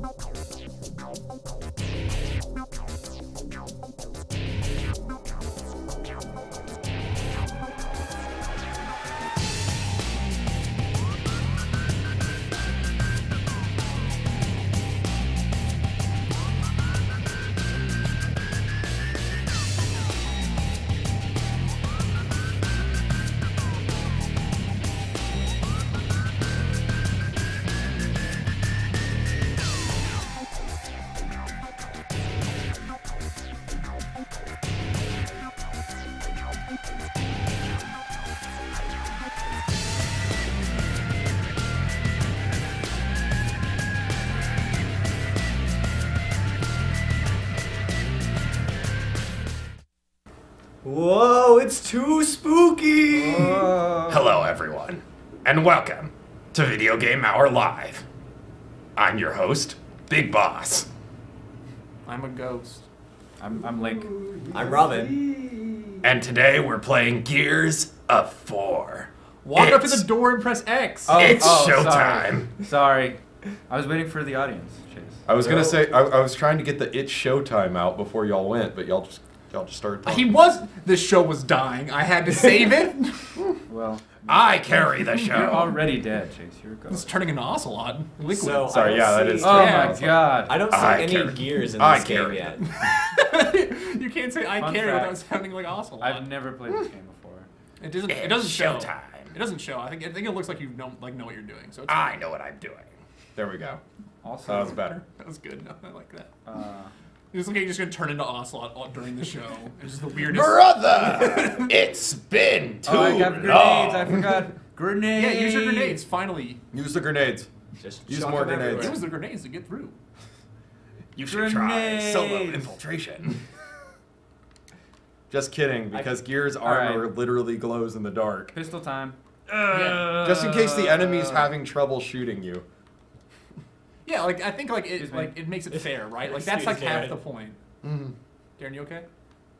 Whoa, it's too spooky! Hello, everyone, and welcome to Video Game Hour Live. I'm your host, Big Boss. I'm a ghost. I'm, I'm Link. I'm Robin. And today we're playing Gears of 4. Walk up to the door and press X. Oh, It's oh, showtime. Sorry. sorry. I was waiting for the audience, Chase. I was gonna say I, I was trying to get the It's Showtime out before y'all went, but y'all just y'all just started talking. He was. This show was dying. I had to save it. Well, I carry the you're show. already dead, Chase. You're a it's ghost. turning into ocelot. Liquid. So Sorry, yeah, don't that Oh Yeah. my god. I don't see I any carry- gears in I this game yet. you can't say I Fun carry fact. without sounding like ocelot. I've never played this game before. it doesn't. It doesn't show. showtime. It doesn't show. I think. I think it looks like you don't like know what you're doing. So it's I know what I'm doing. There we go. Also, That was better. That was good. No, I like that. uh, It's like just gonna turn into ocelot all- during the show. It's just the weirdest. Brother, it's been too oh, I got long. grenades. I forgot grenades. Yeah, use your grenades. Finally, Use the grenades. Just Use more grenades. use the grenades to get through. You should try solo infiltration. Just kidding, I- because Gears Alright. armor literally glows in the dark. Pistol time. Yeah. Just in case the enemy's Uh, having trouble shooting you. Yeah, like I think like it Excuse me. like it makes it fair, right? Like that's like me, half right. the point. Mm-hmm. Darren, you okay?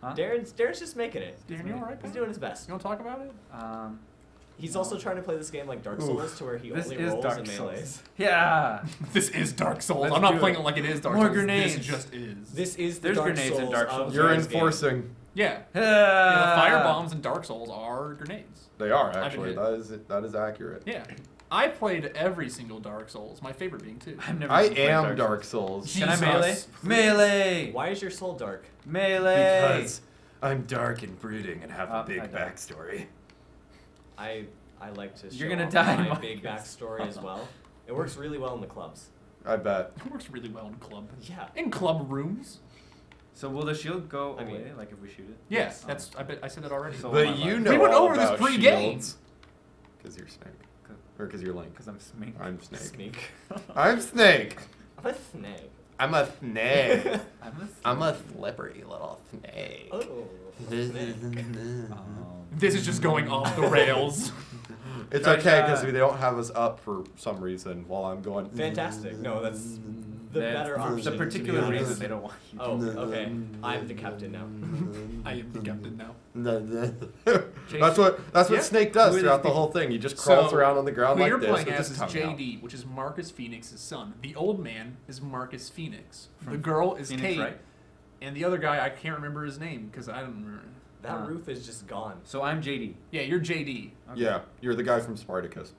Huh? Darren's, Darren's just making it. Darren, you alright? He's pal? doing his best. You want to talk about it? Um, He's also trying to play this game like Dark Oof. Souls, to where he this only is rolls Dark and Souls. melees. Yeah. This is Dark Souls. Let's I'm not playing it. it like it is Dark More Souls. grenades. This just is. This is the There's Dark grenades in Souls Dark of Souls. You're this game. enforcing. yeah. Yeah. yeah. The fire bombs in Dark Souls are grenades. They are actually. That is that is accurate. Yeah. I played every single Dark Souls. My favorite being two. I've never I played am Dark Dark Souls. Souls. Can I melee? Melee. Why is your soul dark? Melee. Because I'm dark and brooding and have Uh, a big I backstory. I I like to show You're gonna off die, my Marcus. big backstory as well. It works really well in the clubs. I bet. It works really well in club. Yeah. In club rooms. So will the shield go I mean- away, like if we shoot it? Yes, Oh. that's. I bet I said that already. So- But you life. know We went all over this about pre-game. Because you're Snake. Or because you're Link. Because I'm Smink. I'm Snake. Sneak. I'm Snake. I'm a snake. I'm a snake. I'm a I'm a slippery little snake. Oh. snake. Um, This is just going off the rails. It's Try okay because shot. they don't have us up for some reason while I'm going. Fantastic. No, that's the that- better option. the to be particular reason they don't want you. Oh, okay. I'm the captain now. I am the captain now. that's what that's what Yeah. Snake does throughout these the whole thing. He just crawls So, around on the ground Who like you're this playing with as his is tongue out. JD, which is Marcus Phoenix's son. The old man is Marcus Phoenix. the hmm. girl is Phoenix, Tate, right? and the other guy I can't remember his name because I don't remember. That Huh. roof is just gone. So I'm JD. Yeah, you're JD. Okay. Yeah, you're the guy from Spartacus.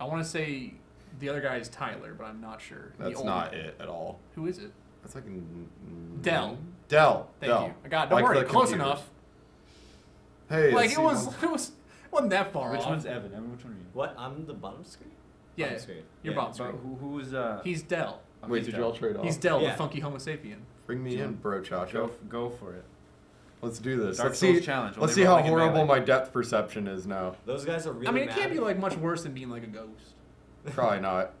I want to say the other guy is Tyler, but I'm not sure. That's not man. it at all. Who is it? That's like n- n- Del. Del. Thank Del. you. I got. Don't Like worry, close computers. enough. Hey, Like is it was. one- It was. Wasn't that far Which off. one's Evan? Evan, which one are you? What? I'm the bottom screen? Yeah, Bottom screen. you're Yeah. bottom But screen. who, who's uh? He's Del. okay, Wait, did you all trade off? He's Del, Yeah. the funky Homo sapien. Bring me in, bro, Chacho. f- go for it. Let's do this. Dark let's Souls see. challenge, Let's see how rolling horrible my depth perception is now. Those guys are really I mean, it mad. can't be like much worse than being like a ghost. Probably not.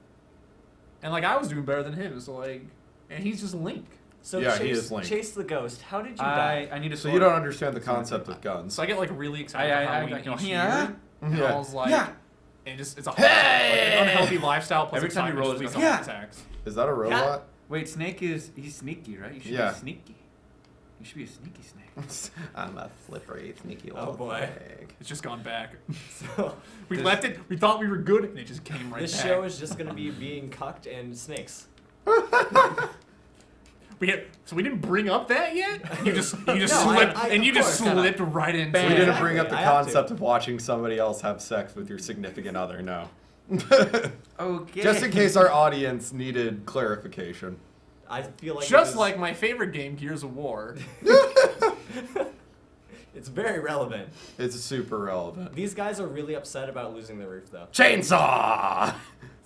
And like I was doing better than him, so like, and he's just Link. So Yeah, chase, he is Link. chase the ghost. How did you I die? I need a So you don't understand the concept of guns. So I get like really excited I- for I- I- Halloween I each yeah. year. And Yeah. I was like, Yeah. and just it's a like an unhealthy lifestyle plus Every time you excitement roll, just it's leads like, attacks. Is that a robot? Wait, Snake is he's sneaky, right? You should Yeah. be sneaky. You should be a sneaky snake. I'm a slippery, sneaky Oh, boy. snake. It's just gone back. So We This- left it. We thought we were good, and it just came right this back. show is just gonna be being cucked and snakes. We had, so we didn't bring up that yet. You just you just No, slipped I- and you of just course. slipped right in. We didn't Exactly, bring up the I concept of watching somebody else have sex with your significant other. No. Okay. Just in case our audience needed clarification. I feel like Just was- like my favorite game, Gears of War. it's very relevant. It's super relevant. These guys are really upset about losing the roof, though. Chainsaw!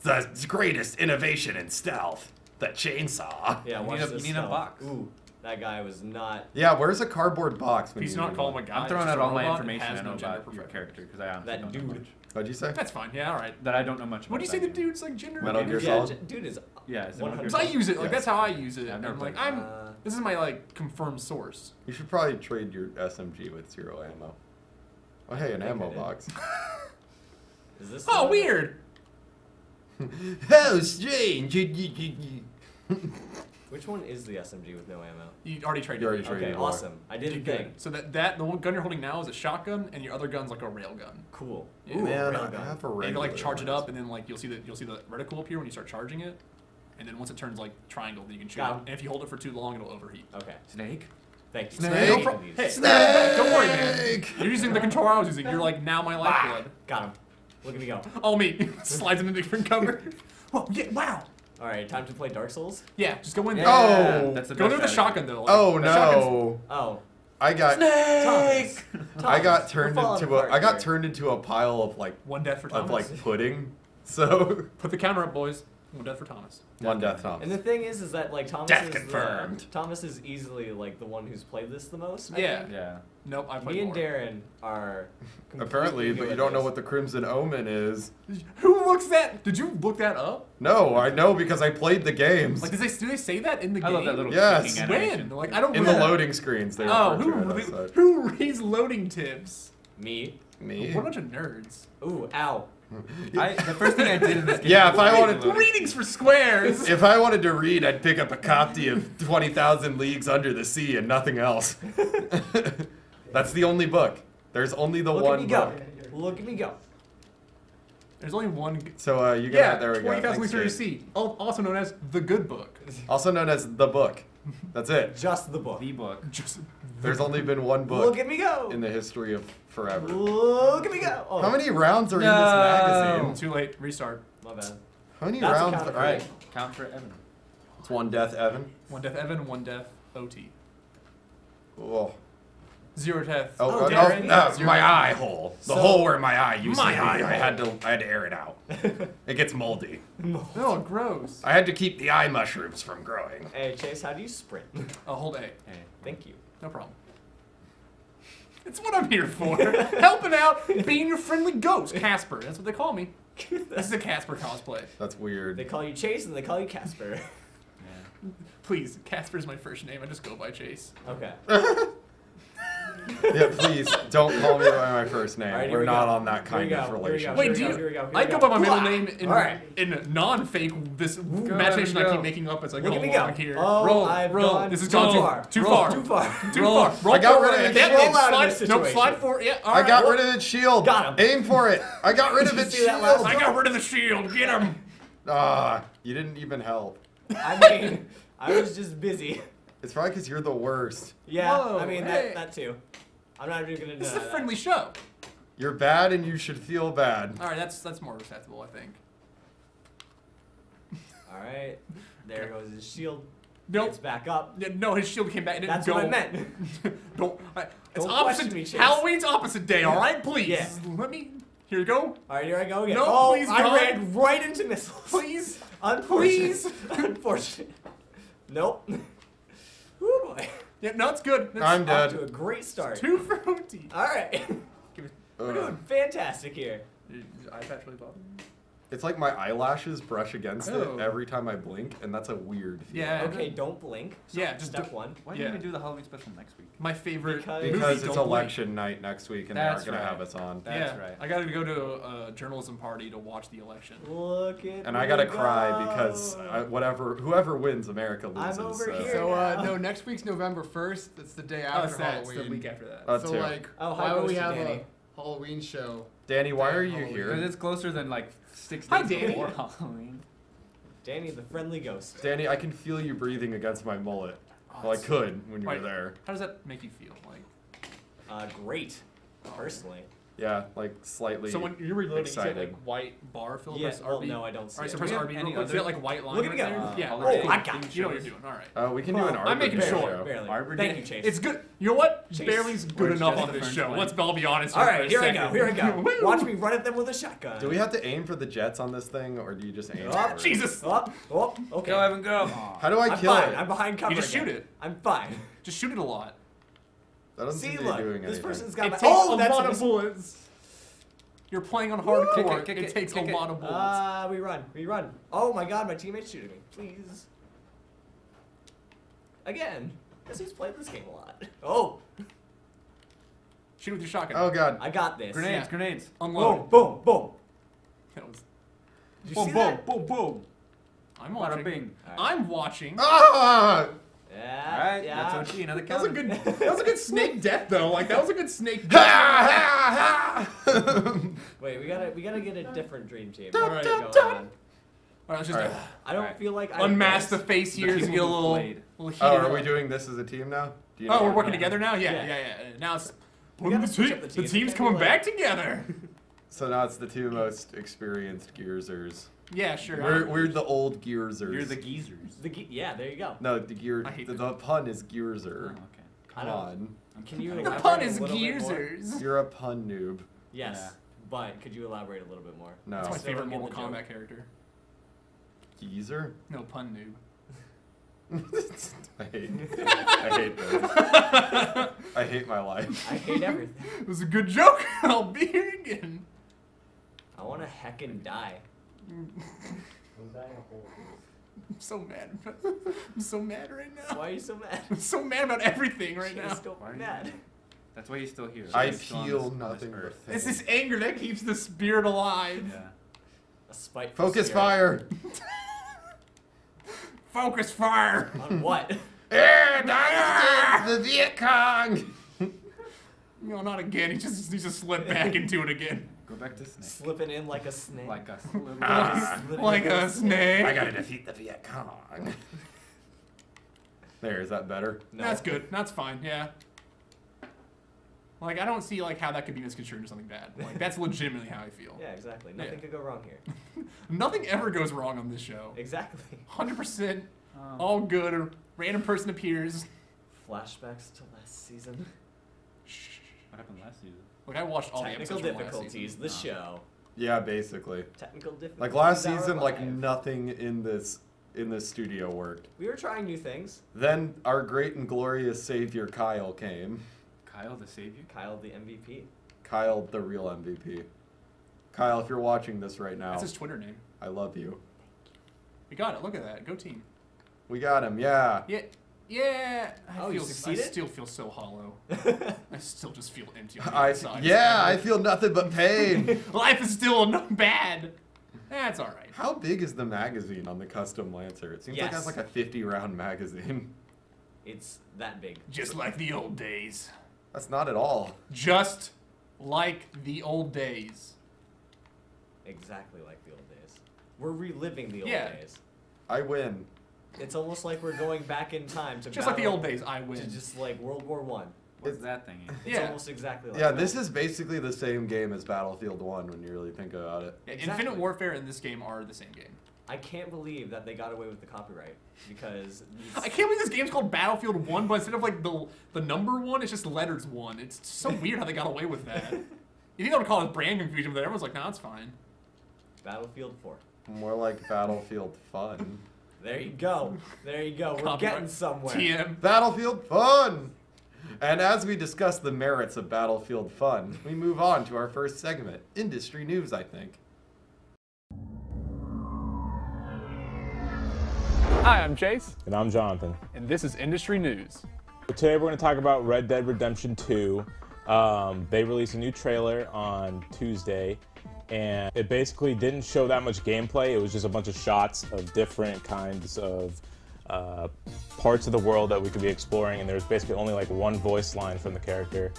The greatest innovation in stealth. The chainsaw. Yeah, You watch need a- you need a box. Ooh, that guy was not. Yeah, where's a cardboard box? When Please you not need call him a guy. I'm throwing out all my information has I know no gender about your character because I honestly That don't know dude. much. What'd you say? That's fine. Yeah, all right. That I don't know much. About. What do you say the dude's like gender? Metal preference? Gear Solid? j- dude is. Yeah, is it 100. Because I use it. Like Yes. that's how I use it. Yeah, I've and never I'm like, I'm. Uh, This is my like confirmed source. You should probably trade your SMG with zero ammo. Oh, hey, an I think I ammo box. Is this? Oh, weird. How strange. Which one is the SMG with no ammo? You already traded. You already traded. Okay, awesome. I did a Good. thing. So that that the one gun you're holding now is a shotgun, and your other gun's like a rail gun. Cool. Yeah. Ooh, Man, rail I gun. have a And you regular. can like charge it up, and then like you'll see the you'll see the reticle appear when you start charging it, and then once it turns like triangle, then you can shoot. Got it. And if you hold it for too long, it'll overheat. Okay. Snake. Thank you. Snake. Snake. pro- hey, Snake! don't worry, man. You're using the controller I was using. You're like now my Ah, lifeblood. got him. Look at me go. Oh me slides in a different cover. Oh yeah! Wow. All right, time to play Dark Souls. Yeah, just go in Yeah. there. Oh, That's the Go best into the strategy. shotgun though. like, oh no! Oh, I got Thomas. I got turned into a apart I got here. turned into a pile of like One death for of Thomas. like pudding. So Put the counter up, boys. One death for Thomas. one death Tom. And the thing is, is that like Thomas Death is confirmed. The, Thomas is easily like the one who's played this the most. I Yeah. think. Yeah. Nope, I played Me and more. Darren are. Apparently, but you don't know what the Crimson Omen is. Who looks that? Did you look that up? No, I know because I played the games. Like, does they do they say that in the I game? love that little Yes. clicking When? Like, I don't. in the read- loading screens, they Oh, who to it as re- who reads loading tips? Me. Me? What a bunch of nerds. Ooh, ow. I, the first thing I did in this game. Yeah, if I wanted- Readings for squares. If I wanted to read, I'd pick up a copy of 20,000 Leagues Under the Sea and nothing else. That's the only book. There's only the Look one at me go. Look at me go. There's only one. So uh, you got Yeah, there we go. twenty thousand leagues under the sea, also known as the Good Book. Also known as the book. That's it. Just the book. The book. Just There's only been one book Look at me go. in the history of forever. Look at me go. Oh, How many rounds are in this magazine? too late. Restart. My bad. How many That's rounds? count All for right, me. Count for Evan. it's one death, Evan. One death Evan, one death OT. Oh, Zero death. oh, Oh, oh, no, Uh, my eye hole. The So- hole where my eye used My to be. eye I had to I had to air it out. It gets moldy. Oh, gross. I had to keep the eye mushrooms from growing. Hey Chase, how do you sprint? Oh, hold A. Hey. Thank you. No problem. It's what I'm here for. Helping out, being your friendly ghost. Casper. That's what they call me. This is a Casper cosplay. that's weird. They call you Chase and they call you Casper. Yeah. Please, Casper is my first name. I just go by Chase. okay. yeah, please don't call me by my first name. All right, here We're we not go. on that kind of here go. relationship. Wait, do you? go, I go go. by my middle name in, All right. in non-fake, this imagination I keep making up as I go at along go. here. Oh, roll, I've roll. This is too gone too far. Too far. Too far. Too far. Roll I got rid of the Yep, shield. Roll out of slide, this nope, situation. slide forward. Yeah, I got rid of its shield. Got him. Aim for it. I got rid of Did you its see that shield. I got rid of the shield. Get him. Ah, you didn't even help. I mean, I was just busy. It's probably because you're the worst. Yeah, Whoa, I mean hey. that that too. I'm not even gonna deny This is a that. friendly show. You're bad and you should feel bad. All right, that's that's more acceptable, I think. All right, there goes his shield. Nope. It's back up. Yeah, No, his shield came back. It didn't That's go. what I meant. Don't. I, it's Don't opposite. question me, Chase. Halloween's opposite day. All right, please. Yeah. Let me. Here you go. All right, here I go again. No, oh, please, I God. ran right into missiles. Please. Unfortunate. Please. Unfortunate. Nope. Woo boy. Yeah, no, it's good. It's I'm Off to a great start. Too fruity. All right. We're doing fantastic here. Your eye patch really bothering you? It's like my eyelashes brush against Oh. it every time I blink, and that's a weird feeling. Yeah. Okay, don't blink. Yeah, just step do- one. Why Yeah. didn't we do the Halloween special next week? My favorite. Because- movie, Because it's Don't Blink. election night next week, and they're not gonna have us on. That's yeah, right. I gotta go to a journalism party to watch the election. Look at And I gotta go. cry because I, whatever, whoever wins, America loses. I'm over so. here. So uh, no, next week's November first. That's the day Oh, after it's that. It's Halloween. the week after that. Uh, so too. like, Oh, why hi, would we have Danny. a Halloween show? Danny, why are you Halloween. here? Because it's closer than like six Hi, days Danny. before Halloween. Danny the friendly ghost. Danny, I can feel you breathing against my mullet. Well, I could when you Wait, were there. How does that make you feel? Like, Uh, great. Personally. Yeah, like slightly. so when you're reloading, you excited. see like white bar filled Yeah, with well, RB. no, I don't see All right, so press Do we have RB. any real quick. See that like white line Look at right me go. Uh, yeah. holiday Oh, I got You know what you're doing. All right. Oh, we can do Well, an I'm making sure. show. Barely. Arbor Thank you, Chase. It's good. You know what? Chase. Barely's good Or it's enough on this show. line. Let's all be honest. All here right, for here we go. Here we go. Watch me run at them with a shotgun. Do we have to aim for the jets on this thing, or do you just aim? Oh. Jesus! Oh, oh, okay. Go, Evan, go. How do I kill it? I'm behind cover. You just shoot it. I'm fine. Just shoot it a lot. That doesn't See, seem to look, be doing this anything. person's got It my. takes oh, a that's lot of bullets. You're playing on hardcore. Kick it, kick it it, takes kick a it. lot of bullets. Ah, we run. We run. Oh my god, my teammate's shooting me. Please. Again. Guess he's played this game a lot. Oh, shoot with your shotgun. Oh god. I got this. Grenades, Yeah. grenades. Unload. Boom, boom, boom. That was- Did you boom, see boom, that? boom, boom. I'm Bada watching. bing. I'm watching. Ah! Yeah. Alright, yeah. that's OG, another That was a good. That was a good snake death though. Like that was a good snake death. Ha, ha, ha. Wait, we gotta we gotta get a different dream team. Dun, Alright, dun, going dun. on. All right, let's just Alright. Uh, I don't Alright. feel like I unmask the advanced- face here. Just people get a with little. blade. little oh, are we up. doing this as a team now? Do you Oh, we're working together now. Yeah, Yeah. yeah, yeah. Now it's We gotta the, switch team- up the the teams. team's Can't coming like- back together. So now it's the two most experienced Gearsers. Yeah, sure. We're, we're the old Gearsers. You're the geezers. The ge- yeah, there you go. No, the gear. I hate The, the pun is Oh, Gearser. okay. Come on. Can you kidding. the elaborate pun a is little bit more? geezers. You're a pun noob. Yes, Yeah. but could you elaborate a little bit more? No. That's my Still favorite don't Mortal the joke. Kombat character. Geezer? No pun noob. I hate. I hate this. I hate my life. I hate everything. It was a good joke. I'll be here again. I want to heckin' die. I'm so mad. I'm so mad right now. Why are you so mad? I'm so mad about everything right She's now. still Why mad. That's why he's still here. I He's feel this- this nothing but earth. It's this anger that keeps the spirit alive. Yeah. A spiteful Focus spirit. fire. Focus fire. On what? And I the Viet Cong. No, not again. He just he just slipped back into it again. Go back to snake. Slipping in like a snake. Like us. Slipping like a snake. I gotta defeat the Viet Cong. There, is that better? No. That's good. That's fine. Yeah. Like I don't see like how that could be misconstrued into something bad. Like that's legitimately how I feel. Yeah, exactly. Nothing Yeah. could go wrong here. Nothing ever goes wrong on this show. Exactly. Hundred percent, Um, all good. A random person appears. Flashbacks to last season. What happened last season? Like I watched all Technical the episodes from difficulties. season. The show. Yeah, basically. Technical difficulties. Like last season, like alive. nothing in this in this studio worked. We were trying new things. Then our great and glorious savior Kyle came. Kyle the Savior? Kyle the MVP. Kyle, the real MVP. Kyle, if you're watching this right now, That's his Twitter name. I love you. We got it. Look at that. Go team. We got him, yeah. Yeah. Yeah. I Oh, you feel, I still feel so hollow. I still just feel empty on the I inside. yeah, I feel nothing but pain. Life is still no bad. That's all right. How big is the magazine on the custom Lancer? It seems like it has like a 50 round magazine. it's that big. Just like the old days. That's not at all. Just like the old days. Exactly like the old days. We're reliving the old Yeah. days. I win. It's almost like we're going back in time to Just like the old days, I To win. just like World War One. What's It's- that thing? It's Yeah. almost exactly like Yeah, that. this is basically the same game as Battlefield 1 when you really think about it. Yeah, Exactly. Infinite Warfare and this game are the same game. I can't believe that they got away with the copyright because I can't believe this game's called Battlefield 1, but instead of like the the number one, it's just letters one. It's so weird how they got away with that. You think they would call it brand confusion, but everyone's like, nah, it's fine. Battlefield 4. More like Battlefield Fun. There you go. There you go. We're Copyright. getting somewhere. TM. Battlefield Fun! And as we discuss the merits of Battlefield Fun, we move on to our first segment industry news, I think. Hi, I'm Chase, And I'm Jonathon. and this is Industry News. Today we're going to talk about Red Dead Redemption 2. Um, they released a new trailer on Tuesday, and it basically didn't show that much gameplay. It was just a bunch of shots of different kinds of uh, parts of the world that we could be exploring, and there was basically only like one voice line from the character.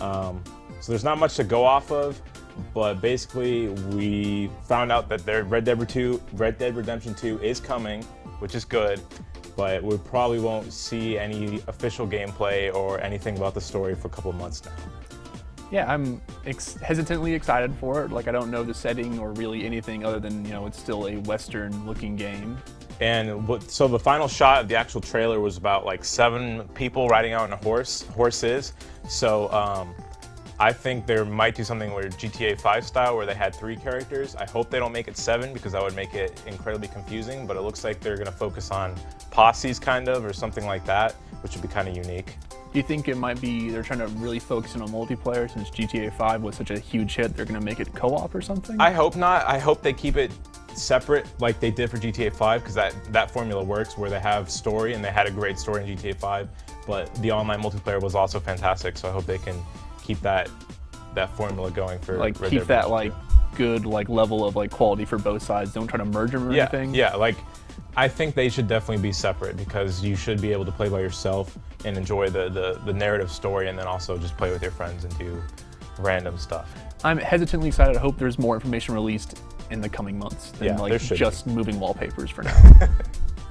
Um, so there's not much to go off of, but basically we found out that their Red Dead 2, Red Dead Redemption 2 is coming, which is good. But we probably won't see any official gameplay or anything about the story for a couple months now. Yeah, I'm ex- hesitantly excited for it. Like I don't know the setting or really anything other than you know it's still a Western-looking game. And what, so the final shot of the actual trailer was about like seven people riding out on a horse, horses. So um, I think there might do something where GTA 5 style, where they had three characters. I hope they don't make it seven because that would make it incredibly confusing. But it looks like they're gonna focus on posses, kind of, or something like that, which would be kind of unique. Do you think it might be they're trying to really focus in on multiplayer since GTA 5 was such a huge hit? They're going to make it co-op or something? I hope not. I hope they keep it separate like they did for GTA 5 because that, that formula works where they have story and they had a great story in GTA 5, but the online multiplayer was also fantastic. So I hope they can keep that that formula going for like keep that like good like level of like quality for both sides. Don't try to merge them or yeah, anything. Yeah, like I think they should definitely be separate because you should be able to play by yourself and enjoy the, the, the narrative story and then also just play with your friends and do random stuff. I'm hesitantly excited. I hope there's more information released in the coming months than Yeah, like should be. just moving wallpapers for now.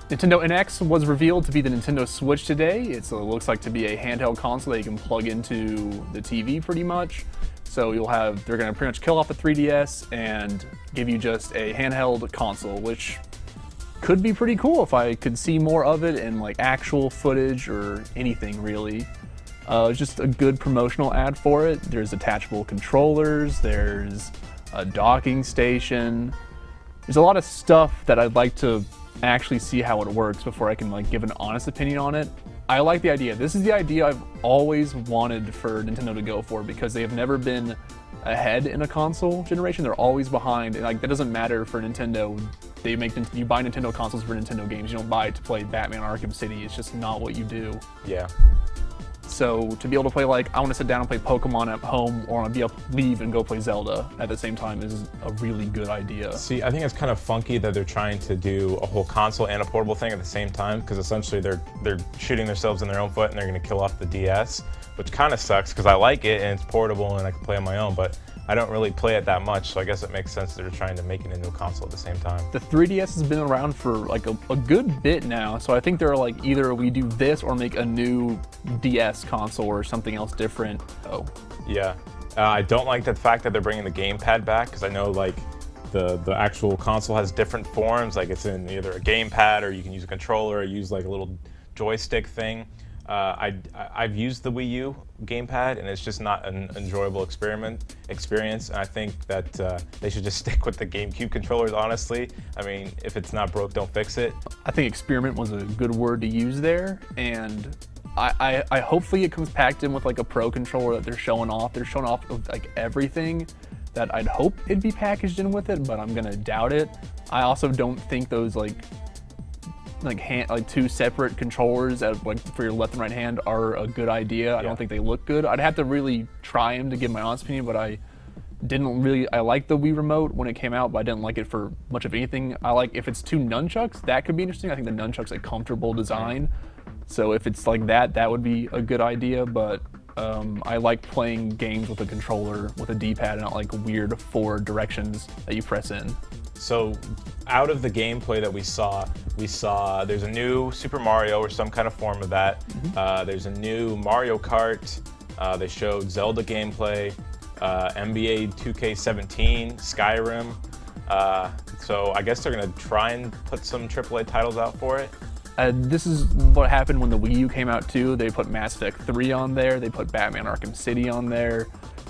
Nintendo NX was revealed to be the Nintendo Switch today. It looks like to be a handheld console that you can plug into the TV pretty much. So you'll have, they're gonna pretty much kill off the 3DS and give you just a handheld console, which could be pretty cool if I could see more of it in like actual footage or anything really. Uh, it's just a good promotional ad for it. There's attachable controllers, there's a docking station. There's a lot of stuff that I'd like to actually see how it works before I can like give an honest opinion on it. I like the idea. This is the idea I've always wanted for Nintendo to go for because they have never been ahead in a console generation. They're always behind, and like that doesn't matter for Nintendo. They make you buy Nintendo consoles for Nintendo games. You don't buy it to play Batman Arkham City. It's just not what you do. Yeah. So to be able to play like I want to sit down and play Pokemon at home, or I want to be able to leave and go play Zelda at the same time is a really good idea. See, I think it's kind of funky that they're trying to do a whole console and a portable thing at the same time because essentially they're they're shooting themselves in their own foot and they're going to kill off the DS, which kind of sucks because I like it and it's portable and I can play on my own, but I don't really play it that much, so I guess it makes sense that they're trying to make it into a console at the same time. The 3DS has been around for like a, a good bit now, so I think they're like either we do this or make a new DS console or something else different. Oh, Yeah, uh, I don't like the fact that they're bringing the gamepad back because I know like the the actual console has different forms, like it's in either a gamepad or you can use a controller or use like a little joystick thing. Uh, I, I've used the Wii U gamepad and it's just not an enjoyable experiment experience. And I think that uh, they should just stick with the GameCube controllers. Honestly, I mean, if it's not broke, don't fix it. I think experiment was a good word to use there, and I, I, I hopefully it comes packed in with like a pro controller that they're showing off. They're showing off of like everything that I'd hope it'd be packaged in with it, but I'm gonna doubt it. I also don't think those like like hand, like two separate controllers at, like for your left and right hand are a good idea. I Yeah. don't think they look good. I'd have to really try them to give my honest opinion, but I didn't really I liked the Wii remote when it came out, but I didn't like it for much of anything. I like if it's two nunchucks, that could be interesting. I think the nunchucks a comfortable design. So if it's like that, that would be a good idea, but um, I like playing games with a controller with a D-pad and not like weird four directions that you press in. So, out of the gameplay that we saw, we saw there's a new Super Mario or some kind of form of that. Uh, there's a new Mario Kart. Uh, they showed Zelda gameplay, uh, NBA 2K17, Skyrim. Uh, so I guess they're gonna try and put some AAA titles out for it. Uh, this is what happened when the Wii U came out too. They put Mass Effect 3 on there. They put Batman Arkham City on there.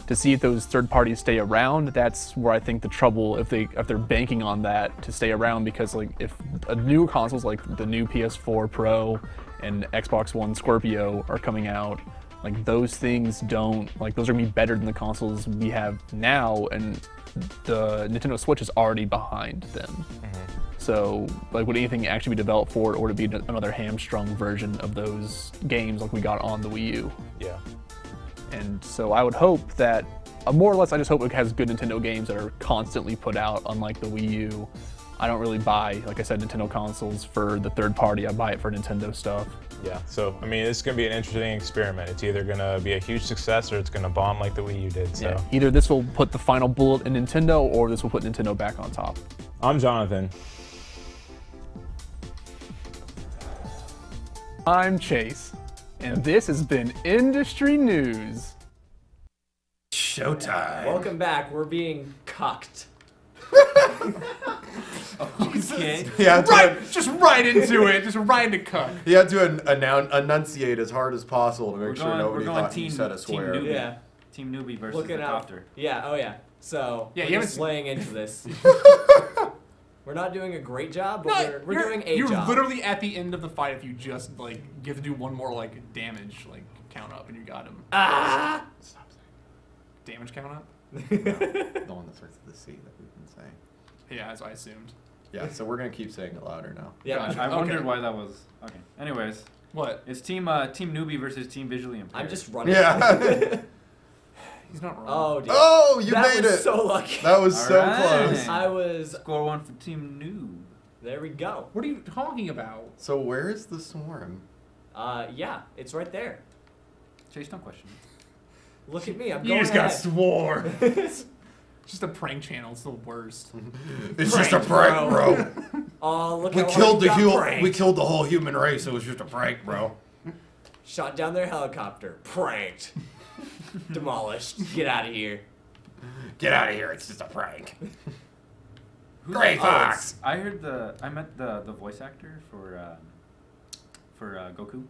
To see if those third parties stay around, that's where I think the trouble if they if they're banking on that to stay around because like if a new consoles like the new PS4 Pro and Xbox One Scorpio are coming out, like those things don't like those are gonna be better than the consoles we have now and the Nintendo Switch is already behind them. So, like, would anything actually be developed for it, or to be another hamstrung version of those games like we got on the Wii U? Yeah. And so, I would hope that, uh, more or less, I just hope it has good Nintendo games that are constantly put out, unlike the Wii U, I don't really buy, like I said, Nintendo consoles for the third party. I buy it for Nintendo stuff. Yeah, so I mean, it's gonna be an interesting experiment. It's either gonna be a huge success or it's gonna bomb like the Wii U did. So Yeah. Either this will put the final bullet in Nintendo, or this will put Nintendo back on top. I'm Jonathon. I'm Chase, and this has been Industry News. Showtime. Welcome back. We're being cucked. Oh, okay. He had to, Right, just right into it. Just right into cut. he had to en- announ- enunciate as hard as possible to make We're sure going, nobody thought team, you said a team swear. newbie. Yeah. Team newbie versus Looking the out. copter. Yeah. Oh yeah. So Yeah, we're you just laying into this. we're not doing a great job, but No, we're, we're doing a you're job. literally at the end of the fight if you just like you have to do one more like damage like count up and you got him. ah. Stop saying. Damage count up. The one that starts with the C that we've been saying. Yeah, as I assumed. Yeah, so we're gonna keep saying it louder now. Yeah. Gotcha. I Okay. wondered why that was. Okay. Anyways, What? it's team uh, team newbie versus team visually impaired. I'm just running. Yeah. He's not wrong. oh, dude. oh, you that made was it. so lucky. that was so Alright. close. I was. score one for team noob. There we go. What are you talking about? So where is the swarm? Uh, yeah, it's right there. Chase, don't question. me. Look at me. I'm going. You going just got ahead. swore. Just a prank channel. It's the worst. It's Prank, just a prank, bro. bro. Oh, look we how killed the hard whole. got pranked. We killed the whole human race. It was just a prank, bro. Shot down their helicopter. Pranked. Demolished. Get out of here. Get out of here! It's just a prank. Who's- Gray oh, I heard the. I met the the voice actor for um, for uh, Goku.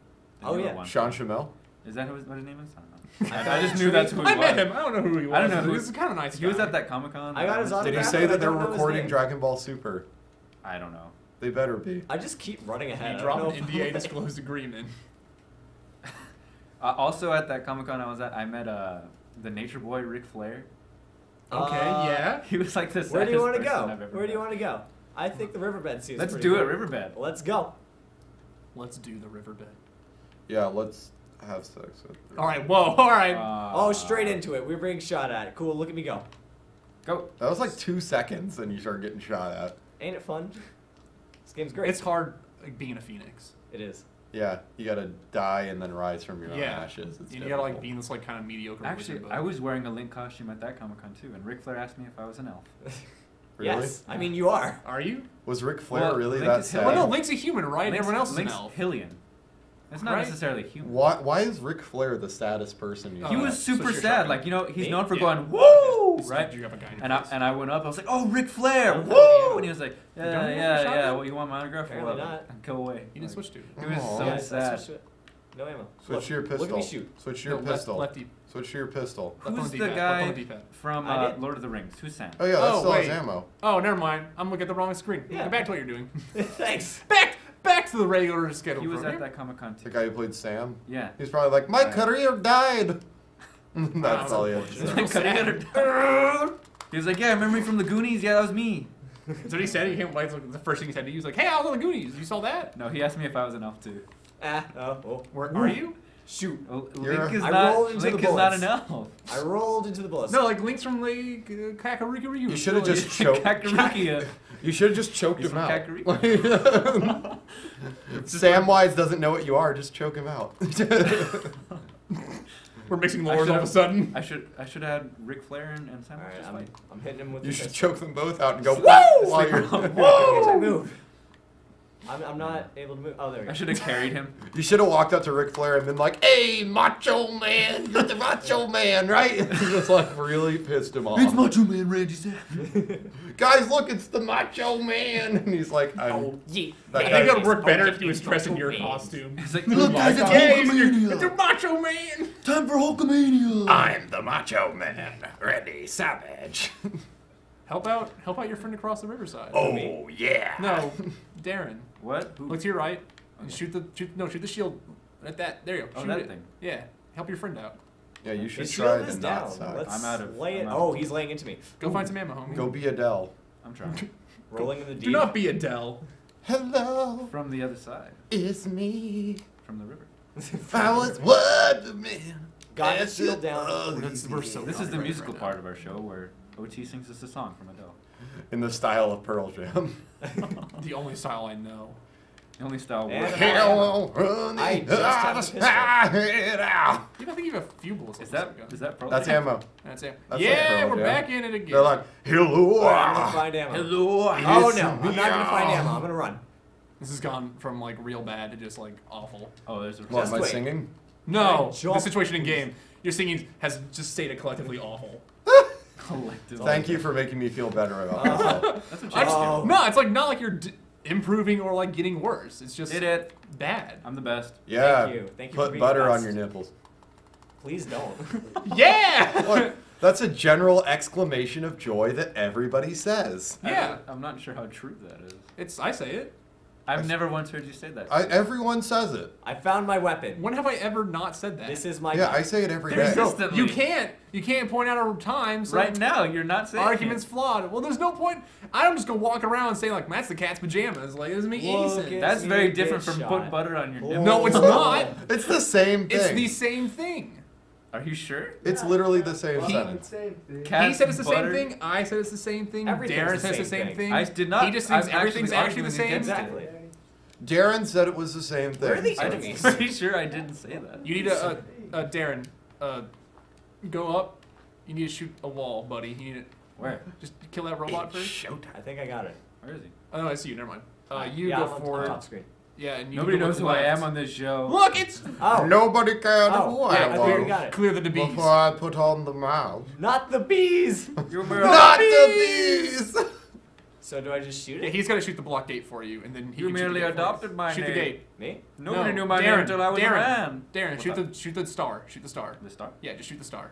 Oh, yeah. one. Sean Schemmel. Is that who, what his name is? I don't know. I I, I just knew that's who he I was. met him. I don't know who he was. I don't know He was kind of nice. He was at that Comic Con. I got his autograph. Did he say that they're don't know his recording. Dragon Ball Super? I don't know. They better be. I just keep running ahead. He dropped an know if NDA disclosed agreement. Uh, also at that Comic Con I was at, I met uh, the Nature Boy Ric Flair. Okay, Uh, yeah. He was like the Where do you want want to go? Where do you want to go? I think the riverbed seems Let's pretty do it. Riverbed. Let's go. Let's do the riverbed. Yeah, let's have sex with. All right. Whoa. All right. Uh, Oh, straight into it. We're being shot at. Cool. Look at me go. Go. That was like two seconds, and you start getting shot at. Ain't it fun? This game's great. it's hard like being a phoenix. It is. Yeah, you gotta die and then rise from your own Yeah. ashes. It's and you gotta like be in this like kind of mediocre. Actually, wizard I was wearing a Link costume at that Comic Con too, and Ric Flair asked me if I was an elf. Really? Yes. I mean, you are. Are you? Was Ric Flair Well, really Link that is sad? Well, oh, no. Link's a human, right? Link's- Everyone else is Link's an elf. Hylian. It's not Right? necessarily human. Why? Why is Ric Flair the saddest person? You Oh, He was super you're sad. Like you know, he's Me? known for Yeah. going woo, right? You have a guy And I and I went up. I was like, "Oh, Ric Flair, Oh, woo!" yeah. And he was like, You "Yeah, yeah, shot yeah. then? What you want my autograph or Apparently what?" not. And Go away. You didn't Like, switch to. it. He was Aw. so Yes, sad. switch to it. No ammo. Switch Look, to your pistol. Look at me shoot. Switch to your No, left- pistol. lefty. Switch to your pistol. Who's the the D-pad, left on guy from uh. Lord of the Rings? Who's Sam? Oh yeah, that Oh, still has wait. ammo. Oh, never mind. I'm looking at the wrong screen. Yeah. Go back to what you're doing. Thanks. back, back to the regular schedule. He was program. at that Comic Con The guy who played Sam. Yeah. He's probably like, my Right. career died. That's That's all he had to unfortunate. say. he was like, "Yeah, remember me from the Goonies? Yeah, that was me." That's what he said. He came like the first thing he said to you was like, "Hey, I was on the Goonies. You saw that? No, he asked me if I was an elf too. Ah. Oh. oh. Where are you? Shoot. Well, Link is I not. roll into Link the is not bullets. an elf. I rolled into the bullets. No, like links from like uh, Kakariko Ryu. You should have just choked. Kakariki. You should have just choked He's him out. Samwise doesn't know what you are. Just choke him out. We're mixing I lores all of a sudden. I should. I should have had Ric Flair and, and Sam All right, just I'm, fight. I'm hitting him with you should choke them both out and go Slap- woo while you're. Whoa! I move. I'm, I'm not able to move. Oh, there we go. I should have carried him. You should have walked up to Ric Flair and been like, "Hey, Macho Man, you're the Macho Man, right?" just like really pissed him off. Macho Man Randy Savage. Guys, look, it's the Macho Man, and he's like, I'm, Oh, yeah. That I think it would work Oh, better if he was dressed in your Man. costume. He's like, Look, oh guys, it's Hey, it's Hulkamania. your Macho Man. time for Hulkamania. I'm the Macho Man, Randy Savage. Help out, help out your friend across the riverside. oh yeah. No, Darren. What? Who? Look to your right. and Shoot the shoot. No, shoot the shield. At that. There you go. Oh, shoot that it. thing. Yeah. Help your friend out. Yeah, you should His try shield to is not down. Let's I'm out of- lay it. I'm out Oh, of- he's laying into me. Go find some ammo, homie. Go be Adele. I'm trying. Rolling in the deep. Do not be Adele. Hello, From the other side, it's me. from the river. if I was what man. Got his That's shield down. Oh, That's- we're so This is the musical right part of our show where OT sings us a song from Adele. In the style of Pearl Jam. The only style I know. The only style And worth. a- Hello, honey, I just have a pistol. ah, it out. You don't think you have a few bullets? Is left, that Jessica? is that Pearl That's Jam? ammo. That's it. That's yeah, like we're Jam. back in it again. They're like, hello. Alright, I'm gonna find ammo. Hello. Oh it's no, I'm not gonna find ammo. I'm gonna run. This has gone from like real bad to just like awful. Oh, there's a. What, Just am I wait. singing? No, the situation in game. Your singing has just stayed collectively awful. Collective. Thank you for making me feel better about uh-huh. myself. That's what I just, Oh. No, it's like not like you're d- improving or like getting worse. It's just did it. bad. I'm the best. Yeah. Thank you. Thank you for Put being butter the on your nipples. Please don't. Yeah. Look, that's a general exclamation of joy that everybody says. yeah. I, am not sure how true that is. It's. I say it. I've never once heard you say that. I, everyone says it. I found my weapon. When have I ever not said that? This is my Yeah, gun. I say it every There's no, Consistently. you can't. You can't point out a time. So right now, you're not saying Argument's it. flawed. Well, there's no point. I don't just go walk around and say like that's the cat's pajamas. Like it doesn't make any sense. That's very different from shot. put butter on your Oh. nipple. No, it's not. It's the same thing. It's the same thing. Are you sure? It's literally the same He- sentence. he said it's the butter? same thing. I said it's the same thing. Everything's Darren the says the same same thing. thing. I did not. He just thinks I'm everything's actually the same. Exactly. Darren said it was the same thing. We're the I'm enemies. pretty sure I didn't say that. You need to, uh, uh, Darren, uh, go up. You need to shoot a wall, buddy. You need to Where? just kill that robot first. I think I got it. Where is he? Oh no, I see you. Never mind. Uh, you yeah, go I'm on- for on top screen. Yeah, and you Nobody knows with who I am on this show. Look, it's Oh, Nobody cared Oh, who yeah, I I was clear, got it. clear the bees. before I put on the mouth. not the bees. You're Not the bees! So do I just shoot Yeah, it? he's got to shoot the block gate for you, and then he You can shoot the merely gate for you. adopted my Shoot the gate. Me? Nobody No, knew my Darren, name until I was Darren, a man. Darren, What's shoot up? the shoot the star. Shoot the star. The star. Yeah, just shoot the star.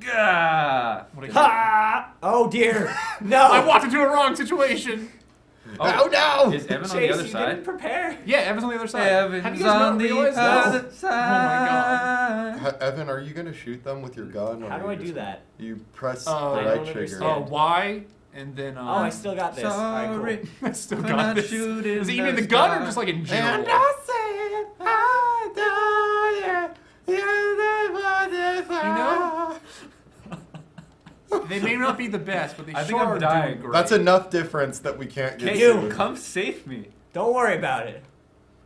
Gah! What Ha! Oh dear. No. I walked into a wrong situation. Oh, no! Is Evan on the other you side? didn't prepare. Yeah, Evan's on the other side. Have Evan's you guys on not the realized that? other side. Ha- Evan, are you gonna shoot them with your gun? Or How do I do just- that? You press Uh, the I right don't trigger. understand. Uh, Y, and then. Uh, Oh, I still got this. Alright, cool. I still When got I this. shoot Is it even the gun or just like in general? And I said, I adore you. You're know? They may not be the best, but they I think sure I'm are dying. doing great. That's enough difference that we can't get Hey, sued. you. Come save me. Don't worry about it.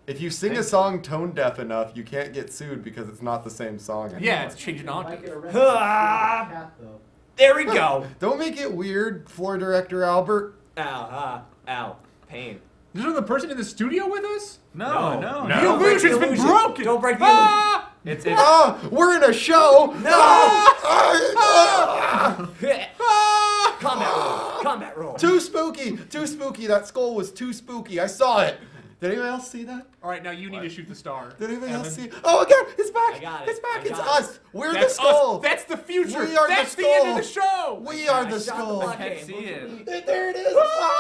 If you sing a song tone deaf enough, you can't get sued because it's not the same song anymore. Yeah, it's changing octave. Ah, there we go. Don't make it weird, floor director Albert. Ow, ah, ow. Pain. Is there the person in the studio with us? No, No. no. No. The Don't break the illusion's been illusion. broken. Don't break the ah! It's it's Ah, we're in a show. No! Ah! Ah! Combat roll. Combat roll. Too spooky. Too spooky. That skull was too spooky. I saw it. Did anyone else see that? All right, now you need to shoot the star. Did anybody else see? it? Oh my God! It's back! I got it. It's back! I it's it. us! We're That's the skull! us. That's the future. We are the That's the, end of the show. we are I the shot skull! block can't see Look at it. there it is! Ah!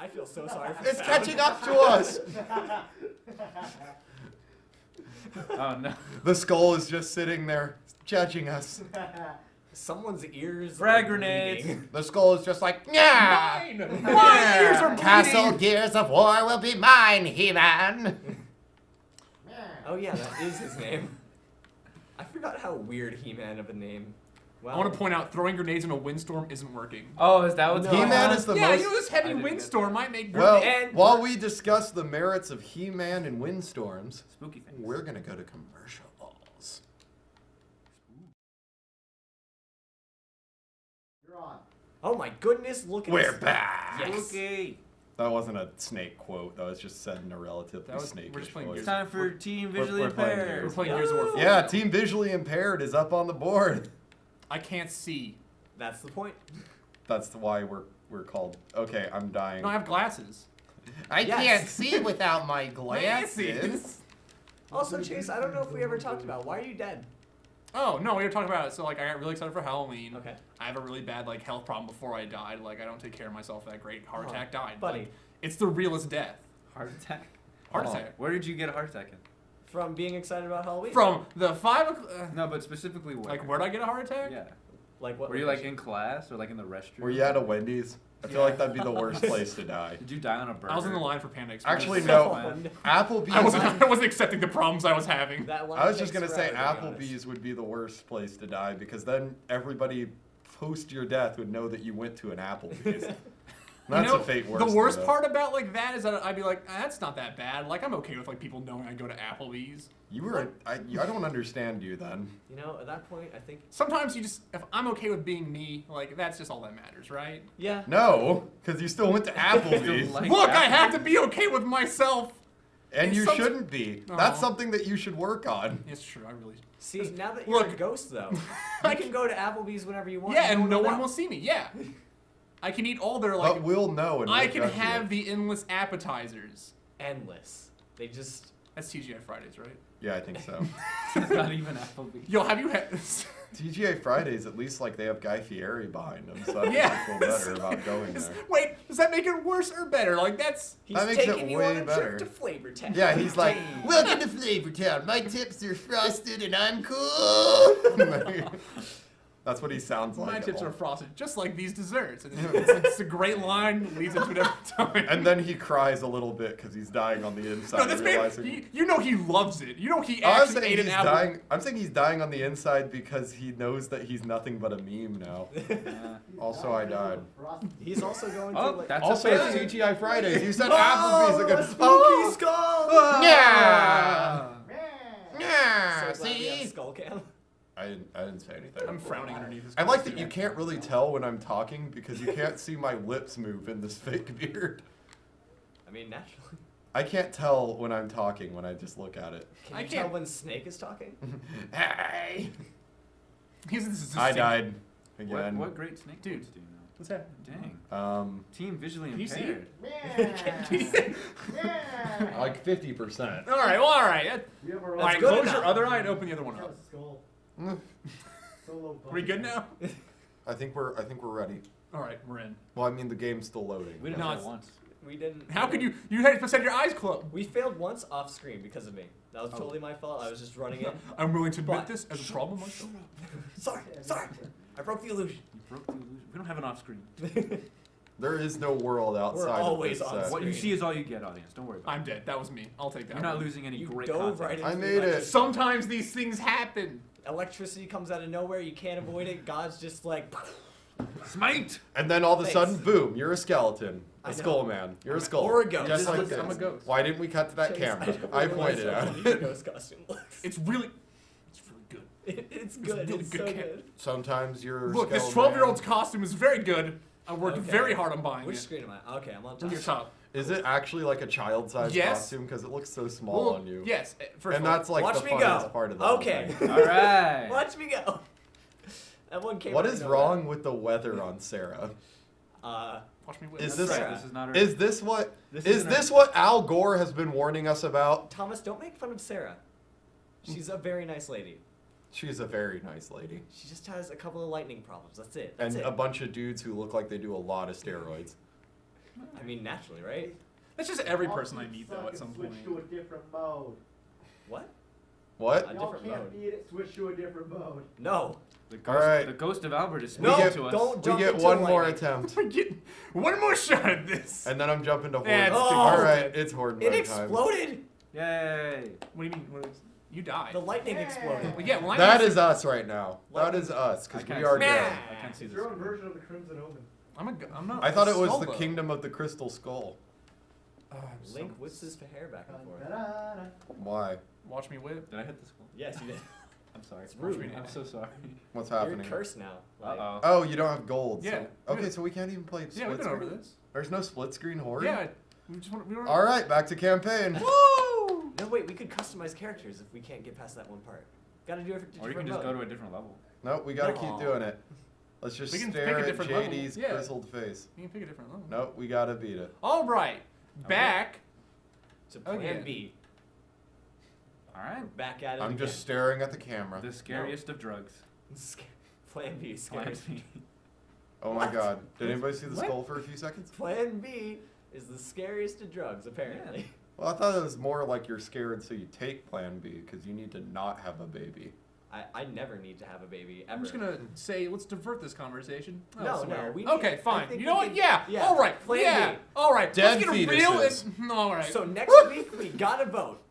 I feel so sorry for It's Sal. catching up to us! oh no. The skull is just sitting there, judging us. Someone's ears. Frag are grenades. bleeding. The skull is just like, yeah! Mine. My ears are Castle. Gears of War will be mine, He-Man! Oh yeah, that is his name. I forgot how weird He-Man of a name. Well, I want to point out throwing grenades in a windstorm isn't working. Oh, is that what's No. going He-Man is the yeah, most... you know this heavy I didn't windstorm might make Well. And- while we discuss the merits of He-Man and Windstorms, spooky things. we're gonna go to commercials. Oh my goodness, look at We're this. back! Yes. Spooky. That wasn't a snake quote. That was just said in a relatively That was- snake we're just playing voice. It's time for Team We're- Visually we're playing We're Impaired. playing Gears of War 4. Yeah, Team Visually Impaired is up on the board. I can't see. That's the point. That's the why we're we're called. Okay, I'm dying. No, I have glasses. I Yes. can't see without my glasses. Also, Chase, I don't know if we ever talked about why are you dead? Oh no, we were talking about it. So like, I got really excited for Halloween. Okay. I have a really bad like health problem before I died. Like, I don't take care of myself that great. Heart Oh, attack died. buddy. Like, it's the realest death. Heart attack. Heart Oh. attack. Where did you get a heart attack in? From being excited about Halloween? From the five o'clock. Uh, No, but specifically where? like, where'd I get a heart attack? Yeah. Like what? Were you like in class or like in the restroom? Were you at a Wendy's? I feel Yeah. like that'd be the worst place to die. Did you die on a burger? I was in the line for Panda Express. Actually, no. Applebee's. I wasn't. I wasn't accepting the problems I was having. That one I was just gonna say forever, to be honest. Applebee's would be the worst place to die because then everybody post your death would know that you went to an Applebee's. You know, a fate worse. The worst that. part about like that is that I'd be like, "Ah, that's not that bad. Like I'm okay with like people knowing I go to Applebee's. You were. I, I don't understand you then. You know, at that point, I think. Sometimes you just, if I'm okay with being me, like that's just all that matters, right? Yeah. No, because you still went to Applebee's. Like Look, that. I have to be okay with myself. and you Some- shouldn't be. That's something that you should work on. It's true. I really. See, now that you're a ghost, though, you can go to Applebee's whenever you want. Yeah, and no one will see me. Yeah, I can eat all their like. but we'll know. And I can up to you. have the endless appetizers. Endless. They just. That's TGI Fridays, right? Yeah, I think so. It's not even Applebee's. Yo, have you had? TGI Fridays, at least like they have Guy Fieri behind them, so I Yeah. Feel better about going there. Wait, does that make it worse or better? Like that's. He's That makes it taking you way on a better. trip to Flavor Town. Yeah, he's like, welcome to Flavor Town. My tips are frosted and I'm cool. That's what he sounds like. My at tips all. are frosted, just like these desserts. And it's, it's, it's a great line, leads into it every time. And then he cries a little bit because he's dying on the inside. no, this man, realizing. you, you know he loves it. You know he I'm actually saying ate an he's apple. dying. I'm saying he's dying on the inside because he knows that he's nothing but a meme now. Uh, Also, I died. He's also going oh, to like. that's Also, a it's TGI Fridays. You said Oh, Applebee's a again. spooky skull. Yeah. So Yeah. glad we have See. skull cam. I didn't. I didn't say anything. I'm frowning underneath his I like that you can't really tell when I'm talking because you can't see my lips move in this fake beard. I mean, naturally. I can't tell when I'm talking when I just look at it. Can I you tell can't- when Snake is talking? Hey! He's, this is I died What, again. what great snake Dude. dudes do you know? What's that? Dang. Um, Team visually Can you see impaired. like fifty percent. all right, well, all right. That- We have all our right, good close your other eye and open the other one up. Skull. Mm. Are we good now? I think we're. I think we're ready. All right, we're in. Well, I mean, the game's still loading. We didn't No, no, once. We didn't. How could you? You had to said your eyes closed. We failed once off screen because of me. That was totally my fault. I was just running it. I'm willing to admit But- this as a problem myself. sorry, sorry. I broke the illusion. You broke the illusion. We don't have an off screen. There is no world outside. always of this on set. What you see is all you get, audience. Don't worry about it. I'm dead. That was me. I'll take it. that. You're not one. losing any You great dove content. right into I the made it. electric- Sometimes these things happen. Electricity comes out of nowhere. You can't avoid it. God's just like. Smite! And then all of a Thanks. sudden, boom! You're a skeleton, I a know. skull man. You're a skull. Or a ghost. Just like a this. I'm a ghost. Why didn't we cut to that Chase, camera? don't I pointed myself at it. ghost costume looks. It's really, it's really good. It, it's good. really it's good so good. Sometimes you're. Look, this 12 year old's man. costume is very good. I worked Okay. very hard on buying Which it. Which screen am I? Okay, I'm on Your top. Top. Is it actually like a child-sized Yes. costume? Because it looks so small Well, on you. Yes. eh, First And of all, that's like Watch the me funnest go. part of the whole Okay. Alright! Watch me go. That one came. What out of is nowhere. wrong with the weather on Sera? Uh, watch me whip. Is That's this right. This is not our. is this what This is isn't this what Al Gore has been warning us about? Thomas, don't make fun of Sarah. She's a very nice lady. She's a very nice lady. She just has a couple of lightning problems. That's it. That's And it. a bunch of dudes who look like they do a lot of steroids. I mean, naturally, right? That's just every person I meet, though, at some point. Switch to a different mode. What? What? A Y'all different can't mode. beat it. Switch to a different mode. No. The ghost, Alright. the ghost of Albert is speaking get- to us. don't We get into one more lightning. attempt. We get one more shot at this. And then I'm jumping to Horde. Yeah, it's Oh. All right, it's Horde It mode time. exploded. Yay! What do you mean? What is, you died. The lightning exploded. Well, yeah, well, I That know- us right now. That Lightning- is us, I because can't we are see Nah. dead. I can't see It's this. your own version of the Crimson Omen. I'm a. I'm not. I thought it was skull, the though. kingdom of the crystal skull. Oh, I'm so- Link whips his hair back and forth. Da-da-da. Why? Watch me whip. Did I hit the skull? Yes, you did. I'm sorry. It's rude. I'm so sorry. What's You're happening? cursed now. Like, Uh oh. Oh, you don't have gold. so- Yeah. Okay, so we can't even play split Yeah, we've been screen. over this. There's no split screen horror. Yeah, we just want. We were. All right, back to campaign. Woo! No, wait. We could customize characters if we can't get past that one part. Got to do it. For Or you can just go to a different level. Nope, we gotta No. keep doing it. Let's just We can stare pick a at different level. JD's Yeah. grizzled face. You can pick a different level. Nope, we gotta beat it. All right, back. to Plan Okay. B. Alright. Back at it. I'm just staring at the camera. The scariest of drugs. again. Plan B. Plan Scary. B. Oh my What? god. Did anybody see the What? skull for a few seconds? Plan B is the scariest of drugs, apparently. Well, I thought it was more like you're scared so you take plan B because you need to not have a baby. I, I never need to have a baby ever. I'm just gonna say, let's divert this conversation. No, elsewhere. no, we need- okay, fine. You know what? can- Yeah. yeah, All right. plan yeah. B. All right. Dead let's get real. And, all right. So next week we gotta vote.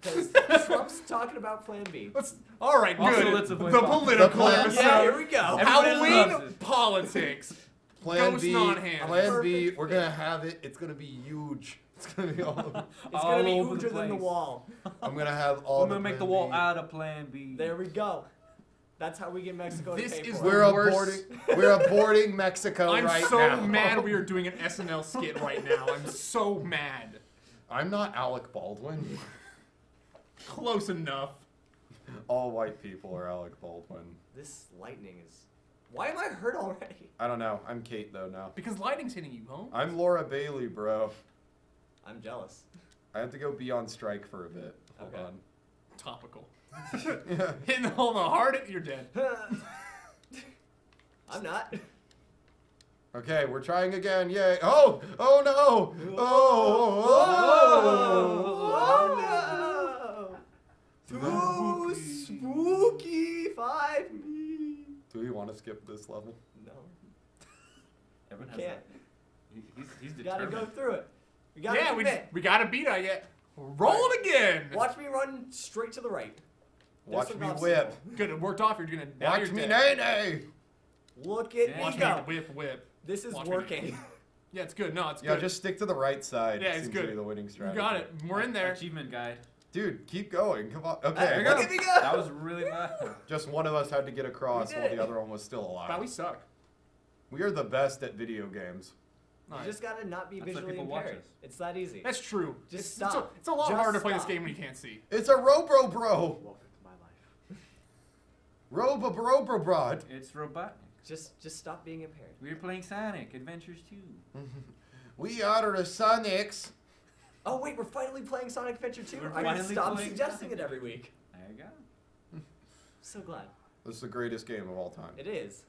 Because Trump's talking about Plan B. Let's. All right, Also, good. let's avoid the politics. political The plan- episode. Yeah, here we go. Everybody Halloween politics. Plan Ghost B. non-hand. Plan B. We're gonna have it. It's gonna be huge. It's gonna be all. It's All gonna be over the huger than the place. wall. I'm gonna have all. I'm gonna make the Plan wall B. out of Plan B. There we go. That's how we get Mexico This to pay is for We're it. Worse. aborting. We're aborting Mexico right now. I'm right so now. mad we are doing an SNL skit right now. I'm so mad. I'm not Alec Baldwin. Close enough. All white people are Alec Baldwin. This lightning is. Why am I hurt already? I don't know. I'm Kate though now. Because lightning's hitting you, Holmes. I'm Laura Bailey, bro. I'm jealous. I have to go be on strike for a bit. Hold Okay. on. Topical. Yeah. Hitting the hole in the heart, you're dead. I'm not. Okay, we're trying again. Yay! Oh! Oh no! Oh! Oh, no! Too spooky. Five me. Do we want to skip this level? No, Evan has can't. that. He, he's, he's You gotta determined. go through it. You gotta yeah, we, commit. we gotta beat I yet. Roll it again. Watch me run straight to the right. There's Watch an me obstacle. whip. Good, it worked off. You're gonna. Now Watch you're me dead. nay nay. Look at Yeah. me Watch me go. whip, whip. This is Watch working. Yeah, it's good. No, it's Yeah, good. Yeah, just stick to the right side. Yeah, it's Seems good. To be the winning you strategy. got it. We're in there. Achievement guide. Dude, keep going. Come on. Hey, Okay. look at me go. That was really bad. Just one of us had to get across while the other one was still alive. Wow, we suck. We are the best at video games. You Nice. just gotta not be That's why visually people watch impaired. us. It's that easy. That's true. Just it's, it's, a, stop. it's a lot Just harder to play this stop. game when you can't see. It's a Robro Bro. Welcome to my life. Robo Bro Bro Brod. It's Robotnik. Just just stop being impaired. We're playing Sonic Adventures 2. We are the Sonics. Oh wait, we're finally playing Sonic Adventure 2. We're I can finally stop playing suggesting Sonic it every week. There you go. So glad. This is the greatest game of all time. It is.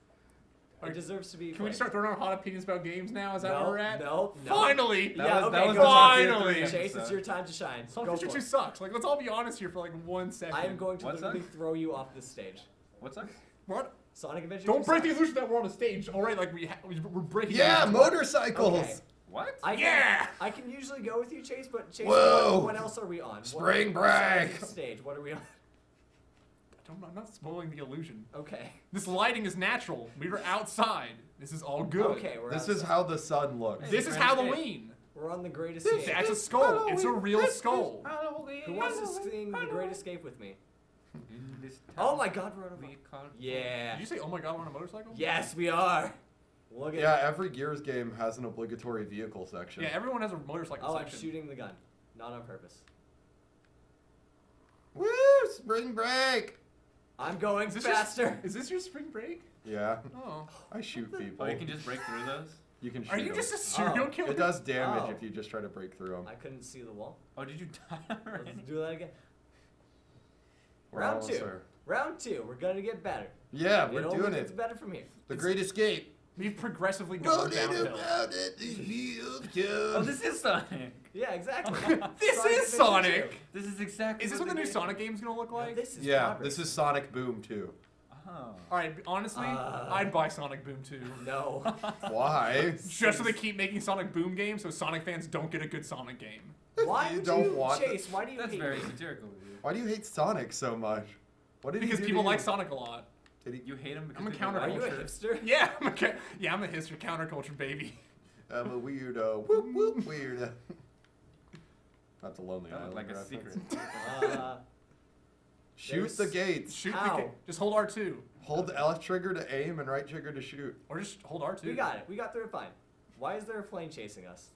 Alright, It deserves to be. Can we played. start throwing out hot opinions about games now? Is that no, where we're at? No, no. Finally! That Yeah, was, okay, that was go the on. tier Finally. Chase, it's your time to shine. Sonic Go Adventure for 2 sucks. Like, let's all be honest here for like one second. I am going to What's literally that? throw you off this stage. What's up? What? Sonic Adventure. Don't 2 break the illusion that we're on a stage. All right, like we ha- we- we're breaking. Yeah, it. motorcycles. Okay. What? I can, Yeah! I can usually go with you, Chase, but Chase, Whoa. what, what else are we on? Spring what break. Stage. What are we on? Don't, I'm not spoiling the illusion. Okay. This lighting is natural. We were outside. This is all good. Okay, we're This outside. is how the sun looks. This is Grand escape. Halloween. We're on the Great This Escape. That's a skull. It's a real skull. Who wants to sing the Great Escape with me? In this Oh my God, we're on a we boat. call- Yeah. Did you say, "Oh my God, we're on a motorcycle"? Yes, we are. Look at. Yeah, every Gears game has an obligatory vehicle section. Yeah, everyone has a motorcycle Oh, I'm shooting the gun, not on purpose. Woo! Spring break. I'm going Is faster. Your, is this your spring break? Yeah, Oh. I shoot people. Oh, you can just break through those? You can shoot Are you 'em. just a serial Oh. killer? It does damage Oh. if you just try to break through them. I couldn't see the wall. Oh, did you die Let's do that again. Round two. Round two. We're gonna get better. Yeah, we're it only doing gets it. better from here. The Great Escape. We've progressively gone downhill. Oh, this is Sonic. Yeah, exactly. This Sonic is Adventure Sonic. This is exactly Is this what what the new Sonic game- Sonic game's gonna look 2. Now, like? this is Yeah, progress. this is Sonic Boom too. Oh. All right, honestly, Uh. I'd buy Sonic Boom 2. No. Why? Just so they keep making Sonic Boom games, so Sonic fans don't get a good Sonic game. Why You do don't you, want Chase? Why do you That's hate very satirical. Why do you hate Sonic so much? What did he Because do people like? Sonic a lot. Did he? You hate him because I'm a they counter- Are you a Culture. hipster? Yeah, I'm a ca- yeah, I'm a history counterculture baby. I'm a weirdo. Whoop whoop weirdo. That's a lonely That island. like a reference. secret. Uh, Shoot the gates. Shoot the How? ga- Just hold R2. Hold the L trigger to aim and right trigger to shoot. Or just hold R2. we got it. We got through it fine. Why is there a plane chasing us?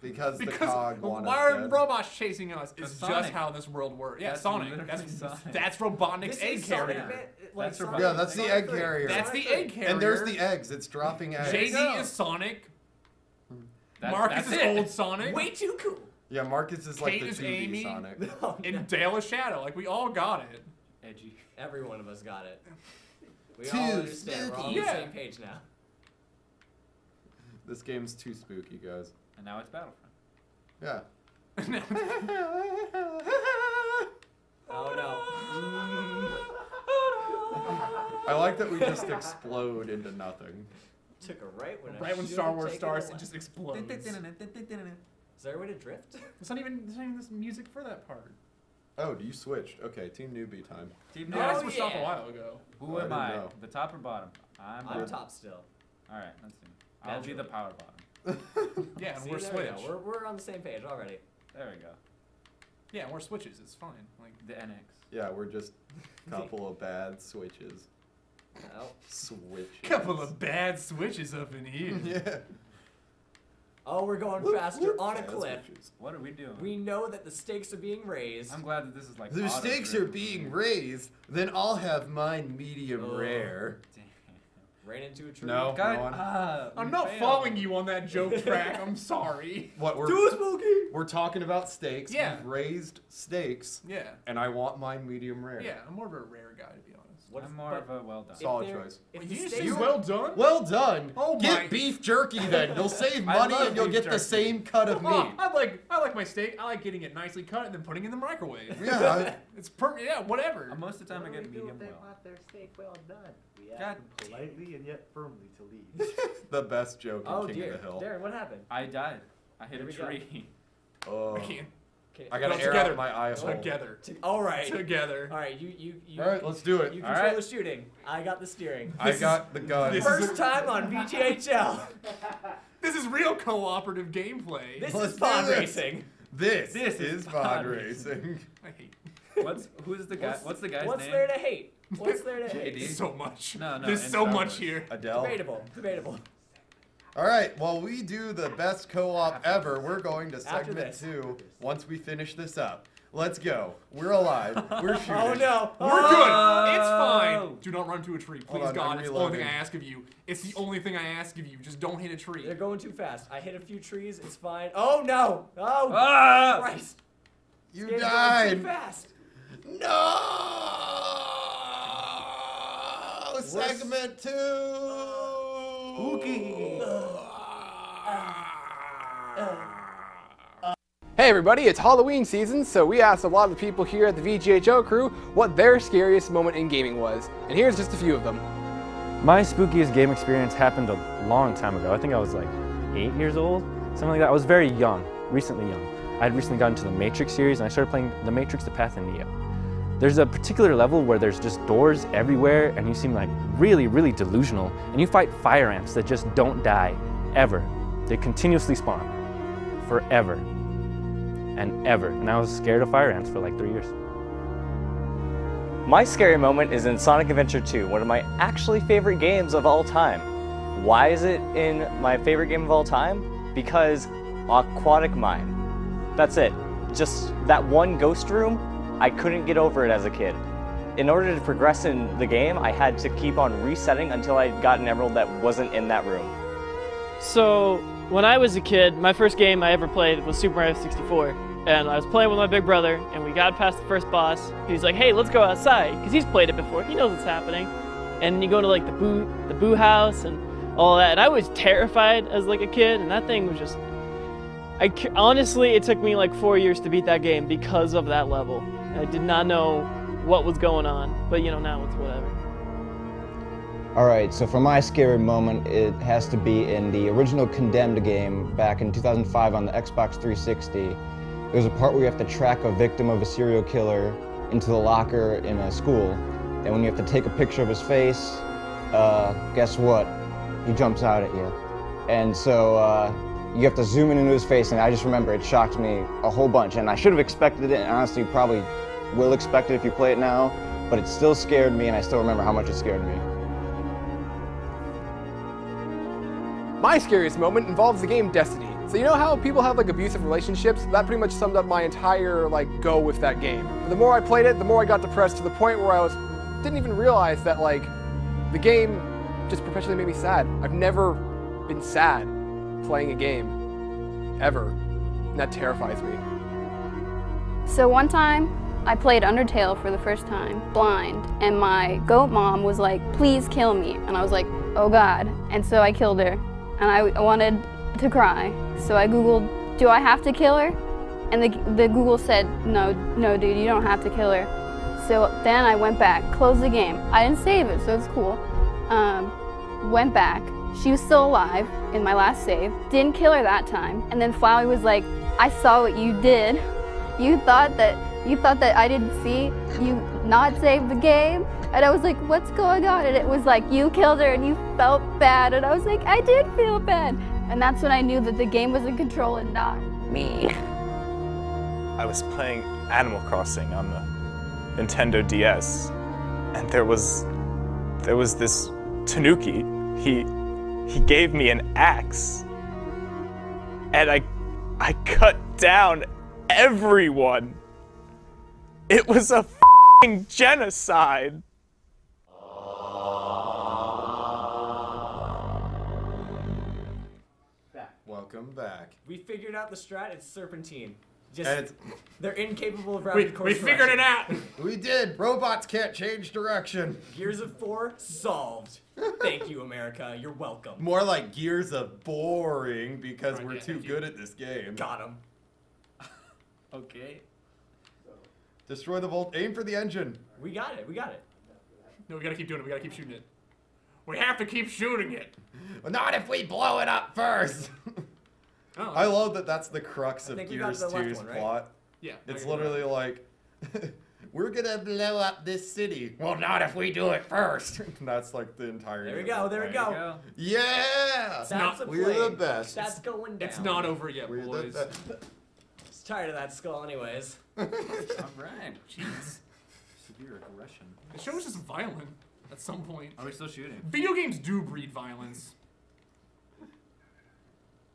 Because, the cog wanted why are robots chasing us? Because It's just how this world works. Yeah, That's Sonic. That's Sonic. that's Robotnik's This egg is Sonic carrier. Like That's Sonic- Yeah, that's the egg carrier. That's the egg carrier. And there's the eggs. It's dropping eggs. JD go. is Sonic. That's- Marcus that's is it. old Sonic. Way too cool. Yeah, Marcus is like Kate the is 2D Amy. Sonic. Oh, no, no. And Del is Shadow. Like we all got it. Edgy. Every one of us got it. We Too all understand. We're all on the Yeah. same page now. This game's too spooky, guys. And now it's Battlefront. Yeah. Oh no. I like that we just explode into nothing. Took a right when I right when should've Star Wars taken starts, a it left. just explodes. Is there a way to drift? It's not even there's not even this music for that part. Oh, do you switched. Okay, team newbie time. Team Yeah, I Oh, switched off a while ago. Who I am didn't I? know. The top or bottom? I'm, I'm the- top still. All right, let's see. I'll be the power bottom. Yeah, and See, we're there we go. switch. We're, we're on the same page already. There we go. Yeah, we're switches. It's fine. Like The NX. Yeah, we're just a couple of bad switches. Oh. Switches. couple of bad switches up in here. yeah. Oh, we're going Whoop, faster whoop. on a Bad cliff. switches. What are we doing? We know that the stakes are being raised. I'm glad that this is like. The auto stakes driven are being raised. Then I'll have mine medium Oh. rare. Damn. Ran into a tree. No. God, on. ah, I'm we not failed. following you on that joke track. I'm sorry. What we're Too spooky. we're talking about stakes. Yeah. We've raised stakes, Yeah. and I want mine medium rare. Yeah, I'm more of a rare guy to be honest. What's- I'm more of a well done. Solid choice. If Wait, the you stakes say well done? Well done. Oh Get beef jerky then. You'll save money and you'll beef get the same cut of Oh, meat. I like I like my steak. I like getting it nicely cut and then putting it in the microwave. Yeah. It's perfect. yeah, whatever. Uh, most of the time I What do get medium if they well. want their steak well done? We ask God them politely and yet firmly to leave. the best joke in Oh King dear. of the Hill. Darren, what happened? I died. I hit Here a tree. Oh. I can't. Okay. I gotta No, air together. out my eye hole. Together. T- All right. Together. All right. You you you. All right, let's do it. You control right. the shooting. I got the steering. I got the gun. this First time on VGHL. This is real cooperative gameplay. This Let's is pod this. racing. This, This is is pod pod racing. I hate What's who's the guy? What's- What's, the guy's What's name? there to hate? What's there to hate? So much. No, no, There's in so Star much Wars. here. Adele. Debatable. Debatable. All right, while we do the best co-op ever, we're going to segment two once we finish this up. Let's go. We're alive. We're shooting. Oh no. We're Oh! good. It's fine. Do not run into a tree, please on, God. I'm It's the only thing. I ask of you. It's the only thing I ask of you. Just don't hit a tree. They're going too fast. I hit a few trees. It's fine. Oh no. Oh Ah! Christ. You It's going died. too fast. No. Segment two. Hey everybody, it's Halloween season, so we asked a lot of the people here at the VGHL crew what their scariest moment in gaming was. And here's just a few of them. My spookiest game experience happened a long time ago. I think I was like eight years old, something like that. I was very young, recently young. I had recently gotten to the Matrix series and I started playing The Matrix, The Path, and Neo. There's a particular level where there's just doors everywhere and you seem like really, really delusional. And you fight fire ants that just don't die, ever. They continuously spawn, forever and ever. And I was scared of fire ants for like three years. My scary moment is in Sonic Adventure 2, one of my actually favorite games of all time. Why is it in my favorite game of all time? Because Aquatic Mine. That's it. Just that one ghost room, I couldn't get over it as a kid. In order to progress in the game, I had to keep on resetting until I got an emerald that wasn't in that room. So, when I was a kid, my first game I ever played was Super Mario 64. And I was playing with my big brother, and we got past the first boss. He's like, hey, let's go outside, because he's played it before. He knows what's happening. And you go to like the boo, the boo house and all that. And I was terrified as like a kid, and that thing was just. I honestly, it took me like four years to beat that game because of that level. I did not know what was going on, but you know now it's whatever. Alright, so for my scary moment, it has to be in the original Condemned game back in 2005 on the Xbox 360. There's a part where you have to track a victim of a serial killer into the locker in a school, and when you have to take a picture of his face, uh, guess what? He jumps out at you. And so uh, you have to zoom in into his face, and I just remember it shocked me a whole bunch, and I should have expected it, and honestly, probably will expect it if you play it now, but it still scared me, and I still remember how much it scared me. My scariest moment involves the game Destiny. So you know how people have like abusive relationships? That pretty much summed up my entire like go with that game. The more I played it, the more I got depressed to the point where I was didn't even realize that like the game just perpetually made me sad. I've never been sad playing a game ever. And that terrifies me. So one time, I played Undertale for the first time, blind, and my goat mom was like, please kill me. And I was like, oh god. And so I killed her. And I wanted to cry. So I Googled, do I have to kill her? And the, the Google said, no, no dude, you don't have to kill her. So then I went back, closed the game. I didn't save it, so it's cool. Um, went back. She was still alive in my last save. Didn't kill her that time. And then Flowey was like, I saw what you did. You thought that You thought that I didn't see you not save the game? And I was like, what's going on? And it was like, you killed her and you felt bad. And I was like, I did feel bad. And that's when I knew that the game was in control and not me. I was playing Animal Crossing on the Nintendo DS, and there was there was this Tanuki. He he gave me an axe, and I I cut down everyone. It was a fing genocide. Welcome back. We figured out the strat. It's serpentine. Just And they're incapable of We- rapid course we figured it out. We did. Robots can't change direction. Gears of Four solved. Thank you, America. You're welcome. More like Gears of boring because we're too good at this game. Got him. Okay. Destroy the volt. Aim for the engine. We got it. We got it. No, we gotta keep doing it. We gotta keep shooting it. We have to keep shooting it. Not if we blow it up first. Oh, I love that that's the crux of think we got Gears the left 2's one, right? plot. Yeah, It's I agree. literally like, we're gonna blow up this city. Well, not if we do it first. that's like the entire. There we go. There we go. Yeah. That's a we're play. the best. That's going down. It's not over yet, We're the boys. best. Just tired of that skull, anyways. All right. Jeez. Severe aggression. The show is just violent at some point. Are we still shooting? Video games do breed violence.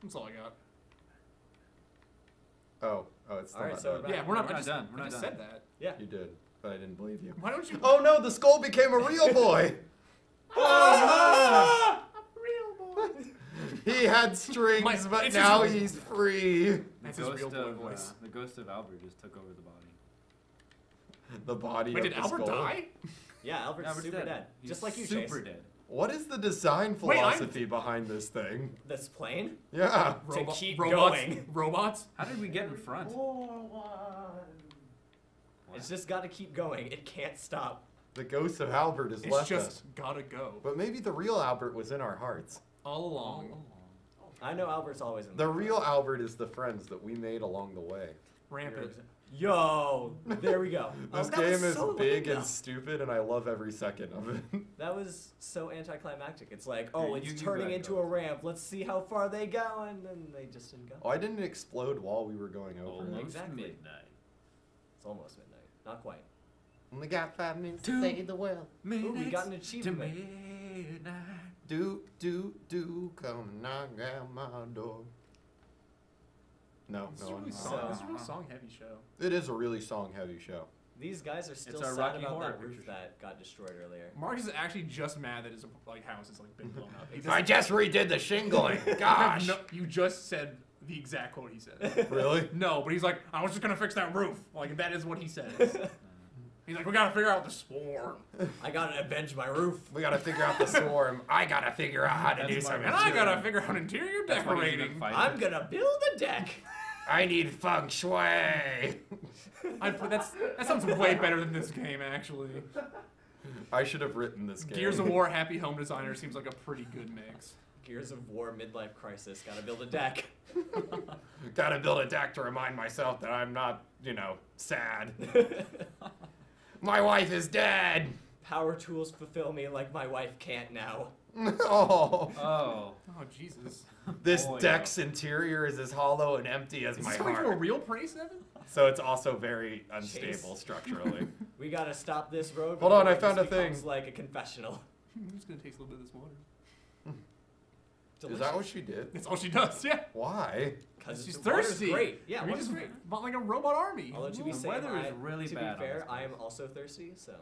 That's all I got. Oh, oh, it's still All right, not so done. Yeah, we're not, We're I not just, done. We're I not just done. said that. Yeah. You did, but I didn't believe you. Why don't you? Oh no, the skull became a real boy. Oh, a real boy. he had strings, My- but now his- he's free. The That's his ghost real boy of voice. Uh, the ghost of Albert just took over the body. The body Wait, of did Albert skull. die? Yeah, Albert's, Albert's super dead. dead. He's Just like you, super Chase. dead. What is the design Wait, philosophy behind this thing? This plane? Yeah. To keep robots, going. Robots? How did we get in front? It's just got to keep going. It can't stop. The ghost of Albert has It's left just us. gotta go. But maybe the real Albert was in our hearts. All along. I know Albert's always in The real Albert is the friends that we made along the way. Rampant. Yo, there we go. This that game is so big and stupid, and I love every second of it. That was so anticlimactic. It's like, oh, Yeah, it's you- you turning into go. a ramp. Let's see how far they go, and then they just didn't go. oh, I didn't explode while we were going over. Almost Exactly. midnight. It's almost midnight. Not quite. Only got five minutes Two to save the world. Ooh, we got an achievement. To achievement. midnight. Do, do, do, come knock at my door. No, This no, a really no. song, this is a real song heavy show. It is a really song heavy show. These guys are still our sad Rocky about Horror that roof that got destroyed earlier. Marcus is actually just mad that his like house has like been blown up. I just redid the shingling. You Gosh. no- you just said the exact quote he said. Really? No, but he's like, I was just gonna fix that roof. Like that is what he says. he's like, we gotta figure out the swarm. I gotta avenge my roof. We gotta figure out the swarm. I gotta figure out how to That's do something. And I gotta figure out interior That's why he's been decorating. I'm gonna build a deck. I need feng shui. I put that's that sounds way better than this game actually. I should have written this game. Gears of War Happy Home Designer seems like a pretty good mix. Gears of War midlife crisis. Gotta build a deck. Gotta build a deck to remind myself that I'm not, you know, sad. My wife is dead. Power tools fulfill me like my wife can't now. oh. Oh. Oh Jesus! This Oh, yeah. deck's interior is as hollow and empty as Is my this coming from a real praise, Evan? So it's also very unstable Chase. structurally. We gotta stop this road. Hold on, I found just a thing. becomes Like a confessional. I'm just gonna taste a little bit of this water. is that what she did? That's all she does. Yeah. Why? Because She's thirsty. Great. Yeah, we water's just great. bought like a robot army. Although to be The fair, weather is I- really to bad on be fair, this I am also thirsty, so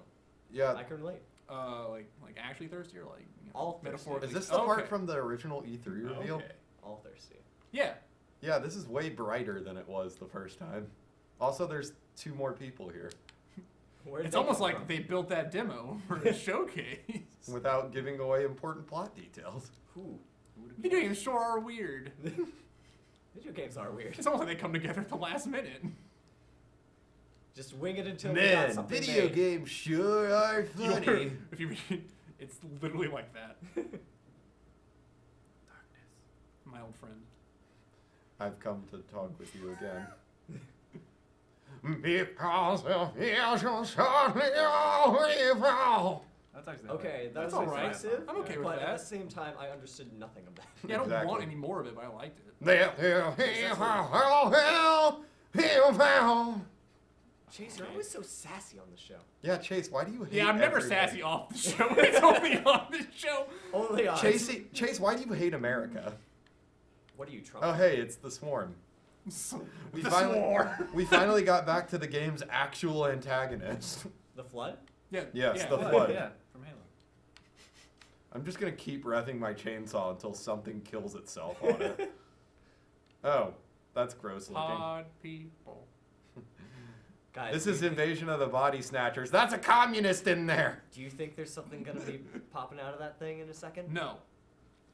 Yeah. I can relate. Uh, like like actually thirsty or like you know, All thirsty. metaphorically. Is this the Oh, part okay. from the original E3 reveal? Okay. All thirsty. Yeah. Yeah, this is way brighter than it was the first time. Also, there's two more people here It's almost like from? they built that demo for a showcase. without giving away important plot details. Ooh. Video games sure are weird. Video games are weird. It's almost like they come together at the last minute. Just wing it until we got Man, something video made. games sure are funny. You're- if you read, it's literally like that. Darkness. My old friend. I've come to talk with you again. Because of you shall certainly always fall. That's actually Okay, That's that's all right. impressive. I'm okay with but that. at the same time, I understood nothing of that. Yeah, I don't Exactly. want any more of it, but I liked it. There, there, here, hell, hell, here, hell. Chase, you're always so sassy on the show. Yeah, Chase, why do you hate Yeah, I'm never everything? sassy off the show. It's only on the show. Only on. Chase, Chase, why do you hate America? What are you, Trump? Oh, hey, it's the Swarm. We The finally, Swarm. we finally got back to the game's actual antagonist. The flood? Yeah. Yes, yeah. the flood. Yeah, from Halo. I'm just gonna keep revving my chainsaw until something kills itself on it. oh, that's gross looking. Pod people. Guys, This is Invasion of the Body Snatchers. That's a communist in there. Do you think there's something gonna be popping out of that thing in a second? No.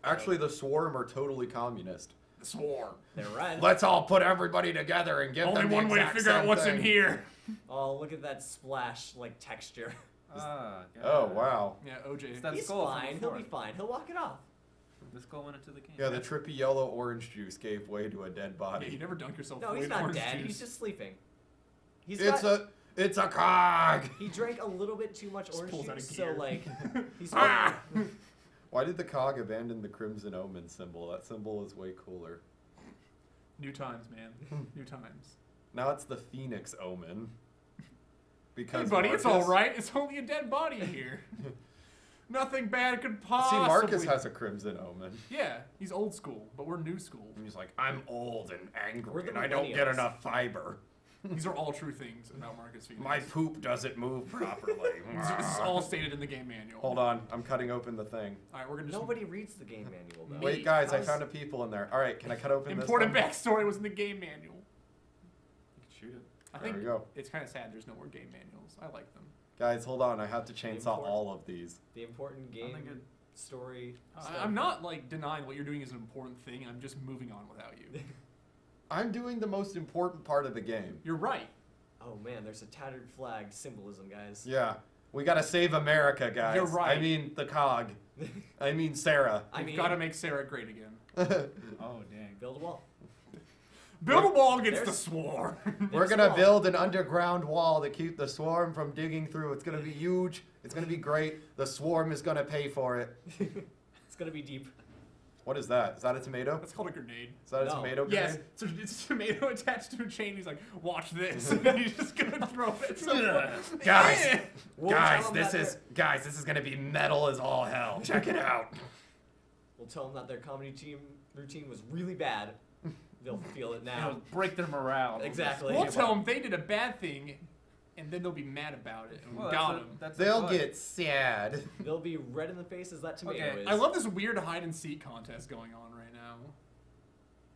Actually, the Swarm are totally communist. Swarm. They're red. Let's all put everybody together and give Only them the one way to figure out same what's in here. Oh, look at that splash, like texture. Ah, Oh wow. Yeah, OJ. It's that He's skull fine. He'll be fine. He'll walk it off. The skull went into the game. Yeah, the trippy yellow orange juice gave way to a dead Yeah, body. you never dunk yourself. No, he's in not dead. juice. He's just sleeping. He's it's got, a it's a cog. He drank a little bit too much orange pulls out juice, so like he's. Ah! Why did the cog abandon the Crimson Omen symbol? That symbol is way cooler. New times, man. New times. Now it's the Phoenix Omen. Because Hey, Because buddy, it's all right. It's only a dead body here. Nothing bad could possibly. See, possibly. Marcus has a Crimson Omen. Yeah, he's old school, but we're new school. And he's like, I'm old and angry, We're and I don't get enough fiber. These are all true things about Marcus Phoenix. My poop doesn't move properly. This is- this is all stated in the game manual. Hold on, I'm cutting open the thing. All right, we're gonna just. Nobody reads the game manual though. Wait, guys, I found a people in there. All right, can I cut open Important this? one? backstory was in the game manual. You can shoot it. I There think we go. it's kind of sad there's no more game manuals. I like them. Guys, hold on. I have to chainsaw Important. all of these. The important game think it- story. I- stuff. I'm not like denying what you're doing is an important thing. I'm just moving on without you. I'm doing the most important part of the game. You're right. Oh man, there's a tattered flag symbolism, guys. Yeah. We gotta save America, guys. You're right. I mean, the cog. I mean, Sera. I We've mean, got to make Sera great again. Oh, dang. build a wall. Build a wall against the swarm. We're gonna wall. build an underground wall to keep the swarm from digging through. It's gonna be huge. It's gonna be great. The swarm is gonna pay for it. It's gonna be deep. What is that? Is that a tomato? That's called a grenade. Is that a No. tomato Yes, grenade? so it's a tomato attached to a chain. He's like, watch this. and he's just gonna throw it at someone. Guys, We'll guys, this is guys, this is gonna be metal as all hell. Check it out. We'll tell them that their comedy team routine was really bad. They'll feel it now. It'll break their morale. Exactly. We'll tell them they did a bad thing, and then they'll be mad about it. And we Well, got that's, them. a, that's a They'll bug. get sad. They'll be red in the face as that tomato Okay, is. I love this weird hide and seek contest going on right now.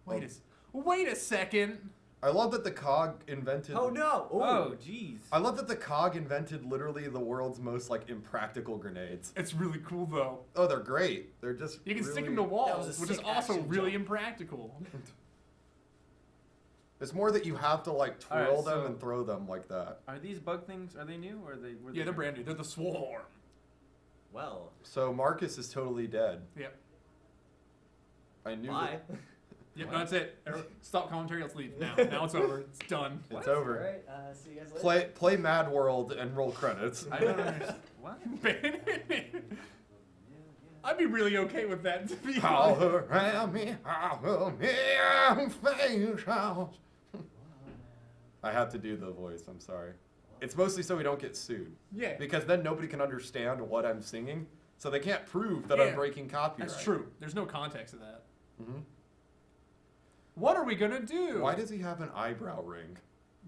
Wait a, s- wait a second. I love that the cog invented. Oh no! Ooh. Oh, jeez. I love that the cog invented literally the world's most like impractical grenades. It's really cool though. Oh, they're great. They're just You can stick really- them to was walls, a which is sick also action really jump. impractical. It's more that you have to like All right, twirl them so- and throw them like that. Are these bug things? Are they new or are they? Were Yeah, they they're brand new. They're the swarm. Well, So Marcus is totally dead. Yep. I knew bye. Yep, that's it. Everyone- Stop commentary. Let's leave now. Now it's over. It's done. that it's over. Alright, uh, see you guys later. Play play Mad World and roll credits. I don't understand. What? I'd be really okay with that. To be All honest. around me, all around me, I'm face out. I have to do the voice. I'm sorry. It's mostly so we don't get sued. Yeah. Because then nobody can understand what I'm singing, so they can't prove that Yeah, I'm breaking copyright. That's true. There's no context to that. Mm-hmm. What are we gonna do? Why does he have an eyebrow ring?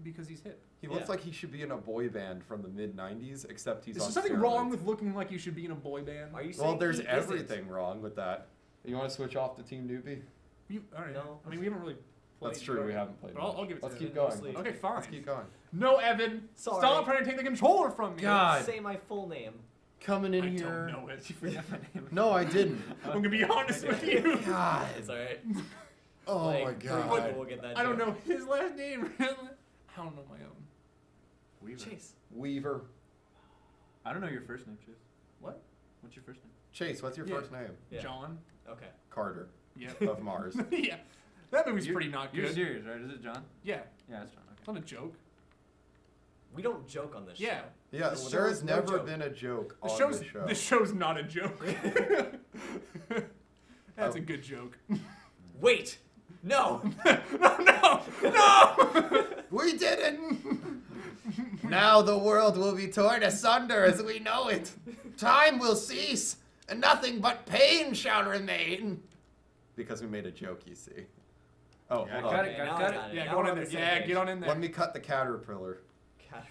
Because he's hip. He looks Yeah. like he should be in a boy band from the mid '90s, except he's Is on there something steroids. wrong with looking like you should be in a boy band? Are you saying Well, there's he isn't? everything wrong with that. You want to switch off to Team Newbie? You, all right. No. I mean, we haven't really. Played That's true. We haven't played. But I'll. I'll give it Let's to keep going. Mostly- Okay, fine. Let's keep going. No, Evan. Sorry. Stop trying to take the controller from me. God. Say my full name. Coming in I here. don't know it. You forgot my name. No, I didn't. I'm gonna be honest with you. God. It's alright. Oh like, my three God. people will get that I don't joke. know his last name. Really. I don't know my own. Weaver. Chase. Weaver. I don't know your first name, Chase. What? What's your first name? Chase, what's your Yeah. first name? Yeah. John. Okay. Carter Yeah. of Mars. yeah. That movie's You're- pretty not good. You're serious, right? Is it John? Yeah. Yeah, it's John. Okay. It's not a joke. We don't joke on this Yeah. show. Yeah, This well, show there is has never joke. been a joke The on show's this show. this show's not a joke. That's Oh. a good joke. Wait, no, no, no. We did it! now the world will be torn asunder as we know it. Time will cease, and nothing but pain shall remain. Because we made a joke, you see. Oh, Yeah, hold got on. it, got it, now I got got it. it. Yeah, Now go on in there. Yeah, get on in there. Let me cut the caterpillar. Cat-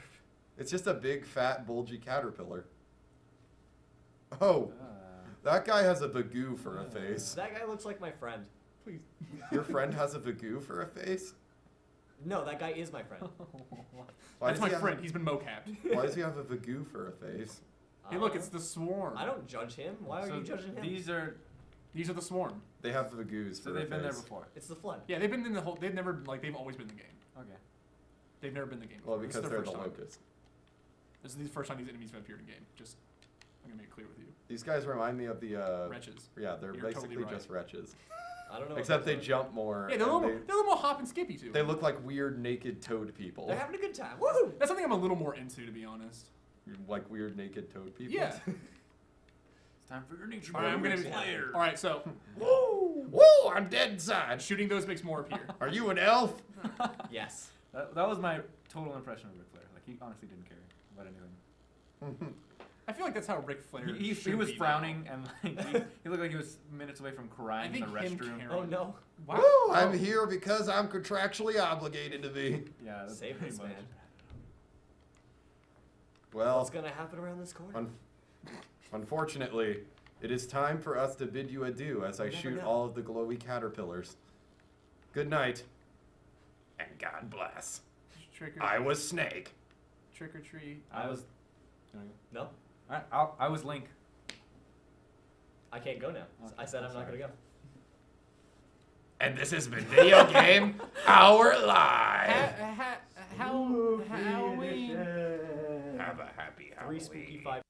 It's just a big, fat, bulgy caterpillar. Oh, Uh, that guy has a bagoo for a face. That guy looks like my friend. Please. Your friend has a bagoo for a face? No, that guy is my friend. Why That's my he have- friend. He's been mocapped. Why does he have a bagoo for a face? Hey, look, it's the swarm. I don't judge him. Why are you judging him? These are These are the swarm. They have bagoos so they've been there before. It's the flood. Yeah, they've been in the whole. They've never like they've always been in the game. Okay. They've never been in the game. Well, before. This because is they're the first time. locusts. This is the first time these enemies have appeared in game. Just I'm gonna make it clear with you. These guys remind me of the uh, Wretches. Yeah, they're You're totally basically right. just wretches. I don't know. Except they those jump more. Yeah, they're a and little, more, they're a little more hop and skippy too. They look like weird naked toad people. They're having a good time. Woohoo! That's something I'm a little more into, to be honest. Like weird naked toad people. Yeah. It's time for your nature. All right, I'm gonna. boy. Be, all right, so Woo! Woo! I'm dead inside. shooting those makes more appear. Are you an elf? Yes. That, that was my total impression of Ric Flair. Like he honestly didn't care about anything. I feel like that's how Ric Flair. He, he, he was be now. frowning and like he, he looked like he was minutes away from I crying in the restroom. caring- Oh no. Wow. Woo! I'm here because I'm contractually obligated to be. Yeah, that's Save pretty this much. man. Well, What's gonna happen around this corner? Un- unfortunately, it is time for us to bid you adieu as I shoot know. all of the glowy caterpillars. Good night, and God bless. Trick or, I was Snake. trick or treat. I was. No, All right, I'll, I was Link. I can't go now. I said I'm not gonna go. And this has been Video Game Hour Live. Ha, ha, how, Halloween. Have a happy Halloween. Three spooky five.